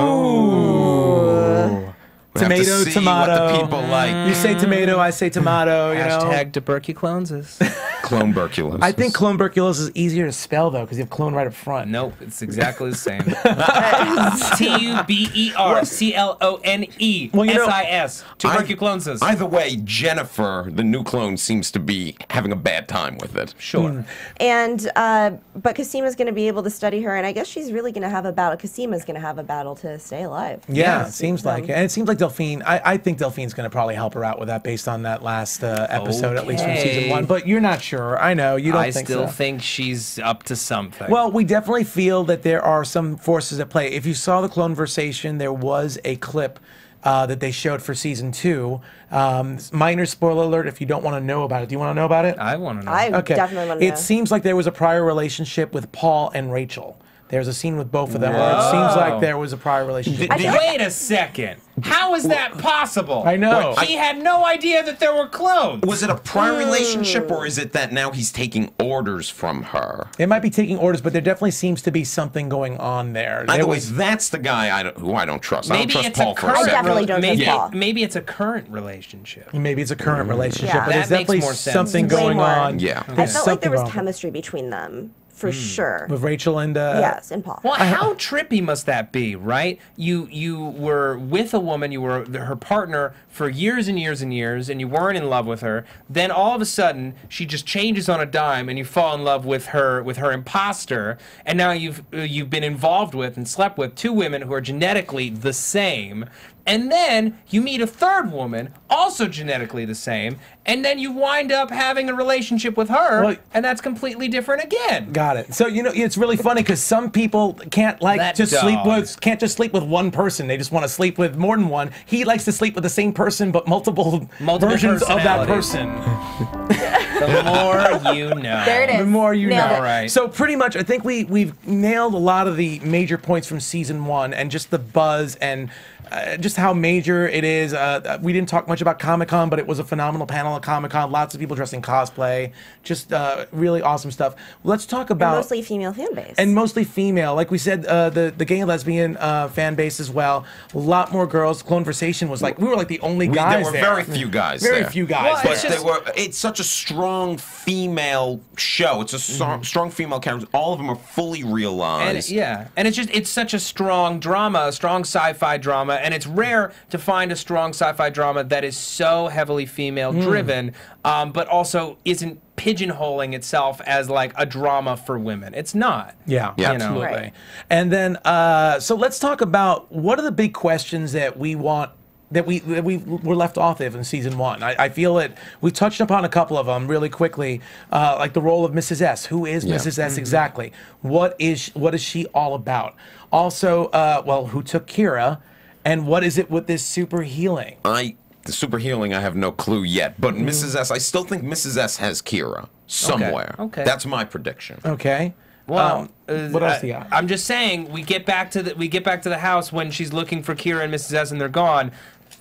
to Tomato, see tomato. What the people like. You say tomato, I say tomato. You know. Hashtag tuberculosis. (laughs) Clomberculosis. I think clonberculosis is easier to spell though, because you have clone right up front. nope, it's exactly the same. (laughs) T U B E R C L O N E Well, you S know- I S. Tuberculosis. Either way, Jennifer, the new clone, seems to be having a bad time with it. Sure. And uh, but Cosima's going to be able to study her, and I guess she's really going to have a battle. Cosima's going to have a battle to stay alive. Yeah, Yeah. it seems like it. And it seems like Delphine, I, I think Delphine's going to probably help her out with that based on that last uh, episode, at least from season Okay. one. But you're not sure. I know. You don't I think still so. think she's up to something. Well, we definitely feel that there are some forces at play. If you saw the Cloneversation, there was a clip uh, that they showed for season two. Um, minor spoiler alert if you don't want to know about it. Do you want to know about it? I want to know. I Okay. definitely want to know. It seems like there was a prior relationship with Paul and Rachel. There's a scene with both of them where it seems like there was a prior relationship. I feel Wait a second. How is that possible? I know. He had no idea that there were clones. Was it a prior Hmm. relationship, or is it that now he's taking orders from her? It might be taking orders, but there definitely seems to be something going on there. Either There way, was- that's the guy I don't, who I don't trust. I don't Maybe trust it's Paul a for current. a second. definitely don't trust Paul. maybe it's a current relationship. maybe it's a current relationship, Yeah. but That makes definitely more sense. something Way going more. on. Yeah. I felt like there was wrong chemistry between them for Hmm. sure. with Rachel and uh, yes, and Paul. Well, how trippy must that be, right? You you were with a woman, you were her partner for years and years and years, and you weren't in love with her. Then all of a sudden, she just changes on a dime, and you fall in love with her with her imposter. And now you've uh, you've been involved with and slept with two women who are genetically the same. And then you meet a third woman, also genetically the same, and then you wind up having a relationship with her, Well- and that's completely different again. Got it. So you know it's really funny because some people can't like That just sleep with can't just sleep with one person. They just want to sleep with more than one. He likes to sleep with the same person but multiple, Multiple versions of that person. (laughs) The more you know. There it is. The more you Nailed know. it. Right. So pretty much, I think we we've nailed a lot of the major points from season one, and just the buzz and uh, just how major it is. Uh, we didn't talk much about Comic Con, but it was a phenomenal panel at Comic Con. Lots of people dressed in cosplay. Just uh, really awesome stuff. Let's talk about Mostly female fan base. and mostly female. Like we said, uh, the the gay and lesbian uh, fan base as well. A lot more girls. Cloneversation was like we were like the only We- guys there were there. very few guys Very there. few guys. Well, it's But just- they were. It's such a strong female show. It's a so- Mm-hmm. strong female character. All of them are fully and realized. yeah, and it's just it's such a strong drama, a strong sci-fi drama, and it's rare to find a strong sci-fi drama that is so heavily female driven, um, but also isn't pigeonholing itself as like a drama for women. It's not. Yeah, Yeah. You know. absolutely. Right. And then, uh, so let's talk about what are the big questions that we want that we that we were left off of in season one. I, I feel that we touched upon a couple of them really quickly, uh, like the role of Mrs. S. Who is Yeah. Mrs. S. exactly? What is what is she all about? Also, uh, well, who took Kira, and what is it with this super healing? I the super healing. I have no clue yet. But Mrs. S. I still think Mrs. S. has Kira somewhere. okay. okay. That's my prediction. Okay. Well, Um, uh, what else I, do you got? I'm just saying we get back to the we get back to the house when she's looking for Kira and Mrs. S and they're gone.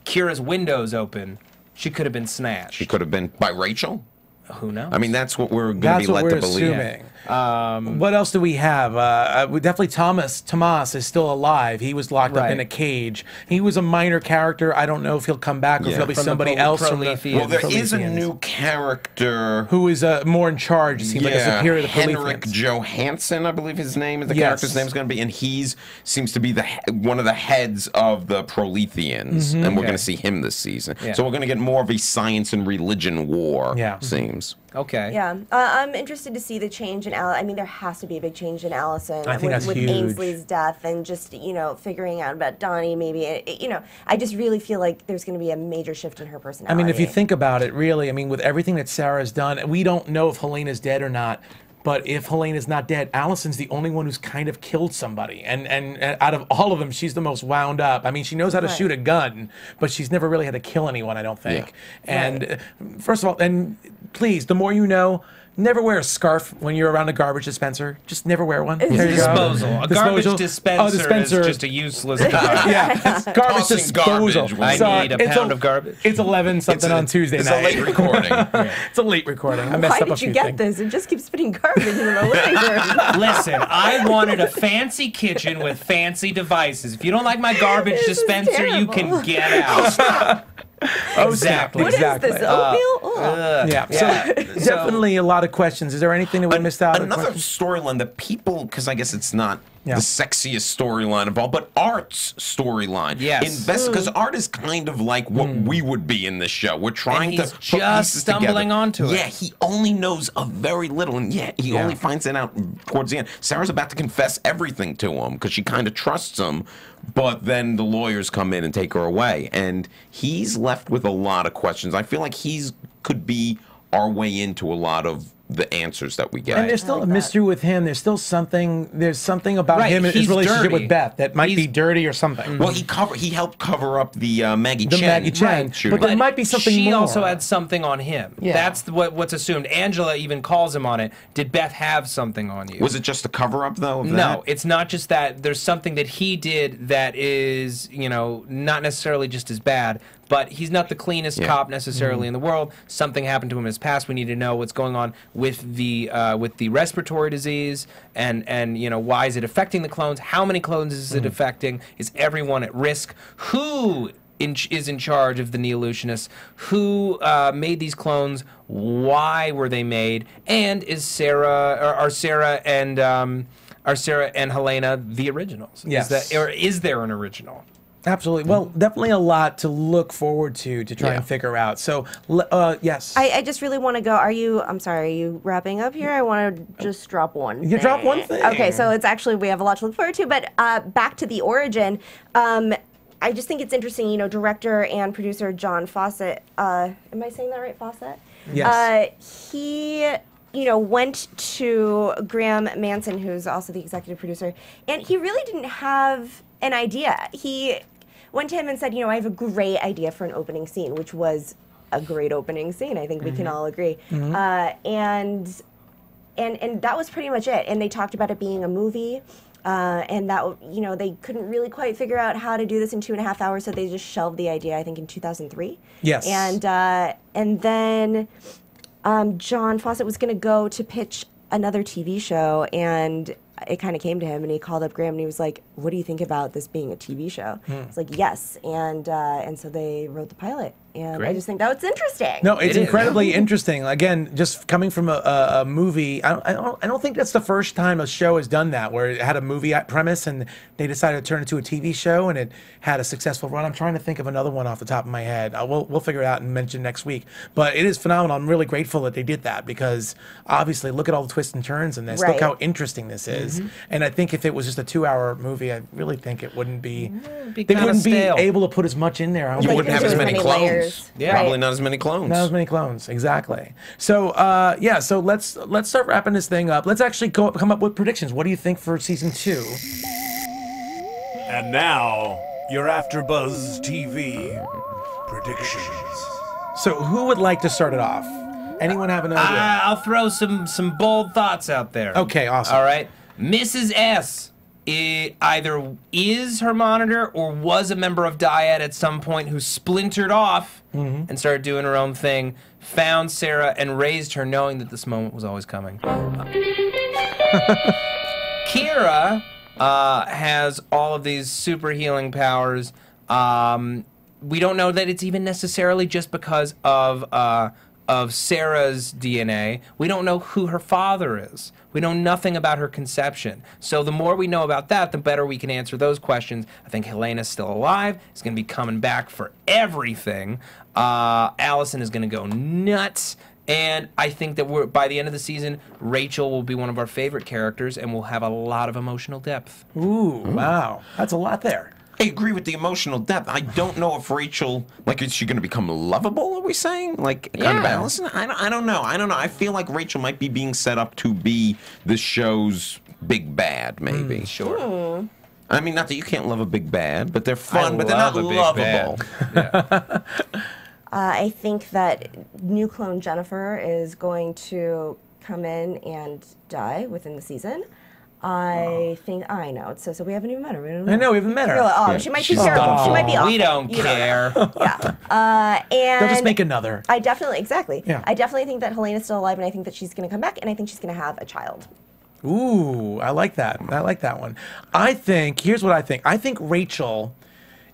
Kira's window's open. She could have been snatched. She could have been by Rachel. Who knows? I mean, that's what we're going to That's be what led we're to believe. assuming. What else do we have? Uh, uh, definitely Thomas. Tomas is still alive. He was locked up in a cage. He was a minor character. I don't know if he'll come back or if he'll be From somebody Pro- else from the Proletheans. Well, there is a new character. who is uh, more in charge. It seems like a superior to the Henrik Proletheans. Johansson, I believe his name is the Yes. character's name is going to be, and he's seems to be the one of the heads of the Proletheans, Mm-hmm. and we're Okay. going to see him this season. Yeah. So we're going to get more of a science and religion war. Yeah. seems. Okay. Yeah, uh, I'm interested to see the change in Al. I mean, there has to be a big change in Allison I think with, that's with huge. Aynsley's death and just you know figuring out about Donnie. Maybe it, it- you know, I just really feel like there's going to be a major shift in her personality. I mean, if you think about it, really, I mean, with everything that Sarah's done, we don't know if Helena's dead or not. But if Helena's not dead, Allison's the only one who's kind of killed somebody, and, and and out of all of them, she's the most wound up. I mean, she knows how to Right. shoot a gun, but she's never really had to kill anyone. I don't think. Yeah. And uh, first of all, and please, the more you know. Never wear a scarf when you're around a garbage dispenser. Just never wear one. There. Disposal. A garbage Disposal. dispenser, Oh, dispenser. is just a useless (laughs) device. yeah, it's garbage Tossing disposal. garbage I need a it's pound of garbage. It's eleven something on Tuesday it's night. a late recording. (laughs) it's a late recording. I messed why up a did you get things. this? It just keeps putting garbage in the living room. (laughs) Listen, I wanted a fancy kitchen with fancy devices. If you don't like my garbage This dispenser, you can get out. Oh, exactly. What is exactly. this oatmeal? Oh. Yeah, so definitely a lot of questions. Is there anything that we missed out? on? Another storyline that people, because I guess it's not Yeah. the sexiest storyline of all, but Art's storyline. Yes. Because hmm. Art is kind of like what hmm. we would be in this show. We're trying he's to put just pieces stumbling together. onto it. Yeah, he only knows a very little, and yeah, he only finds it out towards the end. Sarah's about to confess everything to him because she kind of trusts him, but then the lawyers come in and take her away, and he's left with a lot of questions. I feel like he's could be our way into a lot of the answers that we get. And there's still like a that. mystery with him. There's still something. There's something about Right, him and his relationship dirty. with Beth that might be dirty or something. Well, he cover he helped cover up the uh, Maggie The Chen. Maggie Chen, shooting. but there might be something she more. also had something on him. Yeah. That's what what's assumed. Angela even calls him on it. Did Beth have something on you? was it just a cover up though? Of No, that? it's not just that. There's something that he did that is, you know, not necessarily just as bad, but he's not the cleanest Yeah. cop necessarily in the world. Something happened to him in his past. We need to know what's going on with the uh, with the respiratory disease and and you know why is it affecting the clones? How many clones is it affecting? Is everyone at risk? Who in, is in charge of the Neolutionists? Who uh, made these clones? Why were they made? And is Sarah or are Sarah and um, are Sarah and Helena the originals? Yes. Is that, or is there an original? Absolutely. Well, definitely a lot to look forward to to try Yeah. and figure out. So, uh, yes. I, I just really want to go. Are you? I'm sorry. Are you wrapping up here? I want to just drop one. You drop one thing. Okay, so it's actually we have a lot to look forward to. But uh, back to the origin. Um, I just think it's interesting. You know, director and producer John Fawcett. Uh, am I saying that right? Fawcett. Yes. Uh, he. You know, went to Graeme Manson, who's also the executive producer, and he really didn't have an idea. He went to him and said, you know, I have a great idea for an opening scene, which was a great opening scene. I think we can all agree. Uh, and and and that was pretty much it. And they talked about it being a movie. Uh, and that you know they couldn't really quite figure out how to do this in two and a half hours, so they just shelved the idea. I think in 2003. Yes. And uh, and then um, John Fawcett was going to go to pitch another TV show, and it kind of came to him, and he called up Graeme, and he was like, "What do you think about this being a TV show?" Hmm. It's like, "Yes," and uh, and so they wrote the pilot, and I just think that was interesting. No, it's It is. incredibly (laughs) interesting. Again, just coming from a, a, a movie, I don't, I, don't, I don't think that's the first time a show has done that, where it had a movie premise and they decided to turn it into a TV show and it had a successful run. I'm trying to think of another one off the top of my head. Uh, we'll, we'll figure it out and mention next week. But it is phenomenal. I'm really grateful that they did that because obviously, look at all the twists and turns in this. Look how interesting this is. And I think if it was just a two hour movie, I really think it wouldn't be, be they wouldn't stale. be able to put as much in there. I don't you think wouldn't have as as many many clones. Layers. Yeah. Probably Right. not as many clones. Not as many clones, exactly. So, uh, yeah. So let's let's start wrapping this thing up. Let's actually go come up with predictions. What do you think for season two? And now, your AfterBuzz TV predictions. So, who would like to start it off? Anyone have an idea? Uh, I'll throw some some bold thoughts out there. Okay, awesome. All right, Mrs. S. i- either is her monitor or was a member of Dyad at some point who splintered off Mm-hmm. and started doing her own thing, found Sarah and raised her, knowing that this moment was always coming. (laughs) Kira uh, has all of these super healing powers. Um, we don't know that it's even necessarily just because of uh, of Sarah's DNA. We don't know who her father is. We know nothing about her conception. So the more we know about that, the better we can answer those questions. I think Helena's still alive. Is going to be coming back for everything. Uh, Allison is going to go nuts. And I think that we're by the end of the season, Rachel will be one of our favorite characters, and we'll have a lot of emotional depth. Ooh, wow. That's a lot there. I agree with the emotional depth. I don't know if Rachel, like, is she going to become lovable? Are we saying, like, kind of Yeah. Allison? I don't, I don't know. I don't know. I feel like Rachel might be being set up to be the show's big bad, maybe. Sure. I mean, not that you can't love a big bad, but they're fun, I but they're not love a big lovable. (laughs) bad. Uh, I think that new clone Jennifer is going to come in and die within the season. I think I know. So so we haven't even met her. We don't I know, we haven't met her. Oh, Yeah, she might be she's terrible. She might be awful. We don't You care. (laughs) Yeah. Uh, and They'll just make another. I definitely exactly. Yeah. I definitely think that Helena's still alive, and I think that she's going to come back, and I think she's going to have a child. Ooh, I like that. I like that one. I think here's what I think. I think Rachel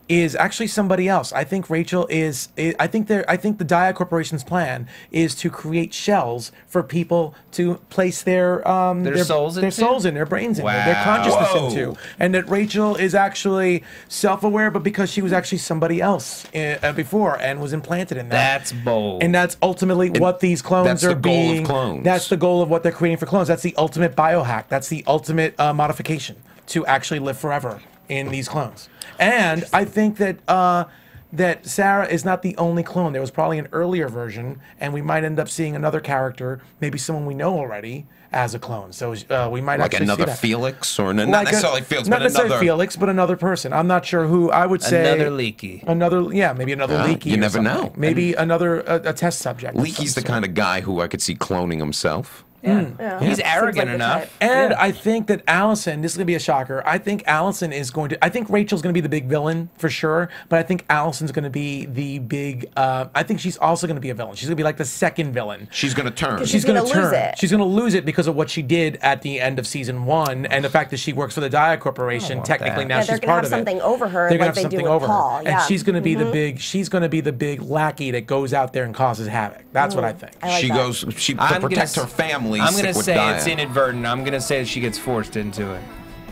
is actually somebody else. I think Rachel is. i think there. I think the Dyad Corporation's plan is to create shells for people to place their um Their souls their into? souls in, their brains in, their- their consciousness Whoa. into, and that Rachel is actually self-aware, but because she was actually somebody else uh, before and was implanted in that. That's bold. And that's ultimately what these clones that's are the goal of being. clones. That's the goal of what they're creating for clones. That's the ultimate biohack. That's the ultimate uh, modification to actually live forever in these clones. And I think that uh, that Sarah is not the only clone. There was probably an earlier version, and we might end up seeing another character, maybe someone we know already, as a clone. So uh, we might Like actually another see that. Felix, or n- Like not a- necessarily Felix, not but necessarily another. Felix, but another person. I'm not sure who. I would say Another Leekie. Another, yeah, maybe another Yeah, Leekie. you never something. know. Maybe another a, a test subject. Leekie's the sort. kind of guy who I could see cloning himself. Yeah. He's arrogant like enough. type. And I think that Allison, this is gonna be a shocker. I think Allison is going to. I think Rachel's gonna be the big villain for sure, but I think Allison's gonna be the big. Uh, I think she's also gonna be a villain. She's gonna be like the second villain. She's going to turn. She's She's gonna, gonna lose turn. it. She's gonna lose it because of what she did at the end of season one, and the fact that she works for the Dyad Corporation. want Technically, that. now Yeah, she's they're gonna have something over her They're gonna have something over Paul, her, yeah. Mm-hmm. and she's gonna be the big. She's gonna be the big lackey that goes out there and causes havoc. That's what I think. I like she that. goes. She to protect her family. I'm gonna with say Dyad. it's inadvertent. I'm gonna say that she gets forced into it.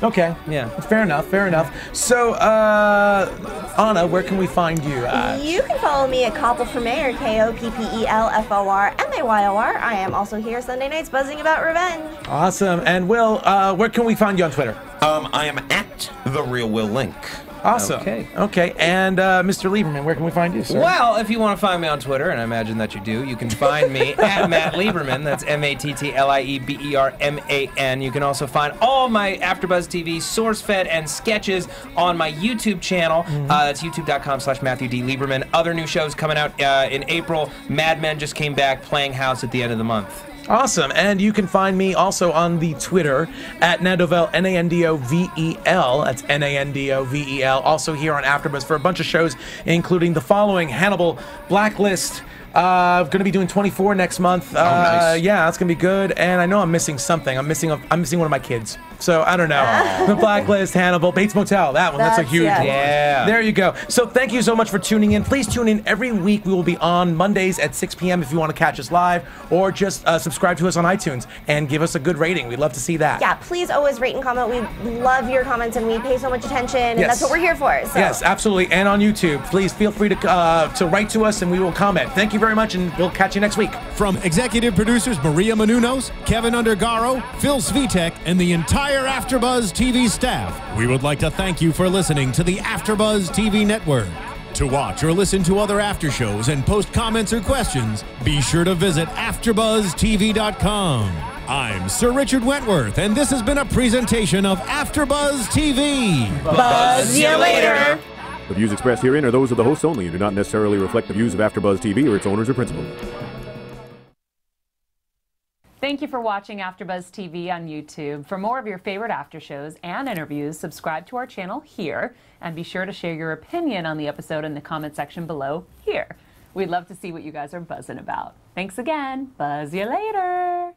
Okay. Yeah. Fair enough. Fair enough. So, uh, Anna, where can we find you? At? You can follow me at Koppel for Mayor, K O P P E L F O R M A Y O R. I am also here Sunday nights buzzing about revenge. Awesome. And Will, uh, where can we find you on Twitter? Um, I am at the real Will Link. Awesome. Okay. Okay. And uh, Mr. Lieberman, where can we find you, sir? Well, if you want to find me on Twitter, and I imagine that you do, you can find me (laughs) at Matt Lieberman. That's M A T T L I E B E R M A N. You can also find all my AfterBuzz TV SourceFed and sketches on my YouTube channel. Mm-hmm. Uh, that's youtube.com slash Matthew D. Lieberman. Other new shows coming out uh, in April. Mad Men just came back playing house at the end of the month. Awesome. And you can find me also on the Twitter at Nandovel, N A N D O V E L. That's N A N D O V E L. Also here on AfterBuzz for a bunch of shows, including the following Hannibal, Blacklist. Uh, going to be doing 24 next month. Uh, nice. Yeah, that's going to be good. And I know I'm missing something. I'm missing. A, I'm missing one of my kids. So I don't know. the (laughs) Blacklist, Hannibal, Bates Motel. That one. That's, a huge yeah. one. Yeah. There you go. So thank you so much for tuning in. Please tune in every week. We will be on Mondays at 6 p.m. if you want to catch us live, or just uh, subscribe to us on iTunes and give us a good rating. We'd love to see that. Yeah, please always rate and comment. We love your comments and we pay so much attention, and Yes. that's what we're here for. So. Yes, absolutely. And on YouTube, please feel free to uh, to write to us, and we will comment. Thank you very much, and we'll catch you next week. From executive producers Maria Menounos, Kevin Undergaro, Phil Svitek, and the entire AfterBuzz TV staff, we would like to thank you for listening to the AfterBuzz TV network. To watch or listen to other after shows and post comments or questions, be sure to visit AfterBuzzTV.com. I'm Sir Richard Wentworth, and this has been a presentation of AfterBuzz TV. Buzz you later. The views expressed herein are those of the hosts only and do not necessarily reflect the views of AfterBuzz TV or its owners or principals. Thank you for watching AfterBuzz TV on YouTube. For more of your favorite after shows and interviews, subscribe to our channel here, and be sure to share your opinion on the episode in the comment section below here. We'd love to see what you guys are buzzing about. Thanks again. Buzz you later.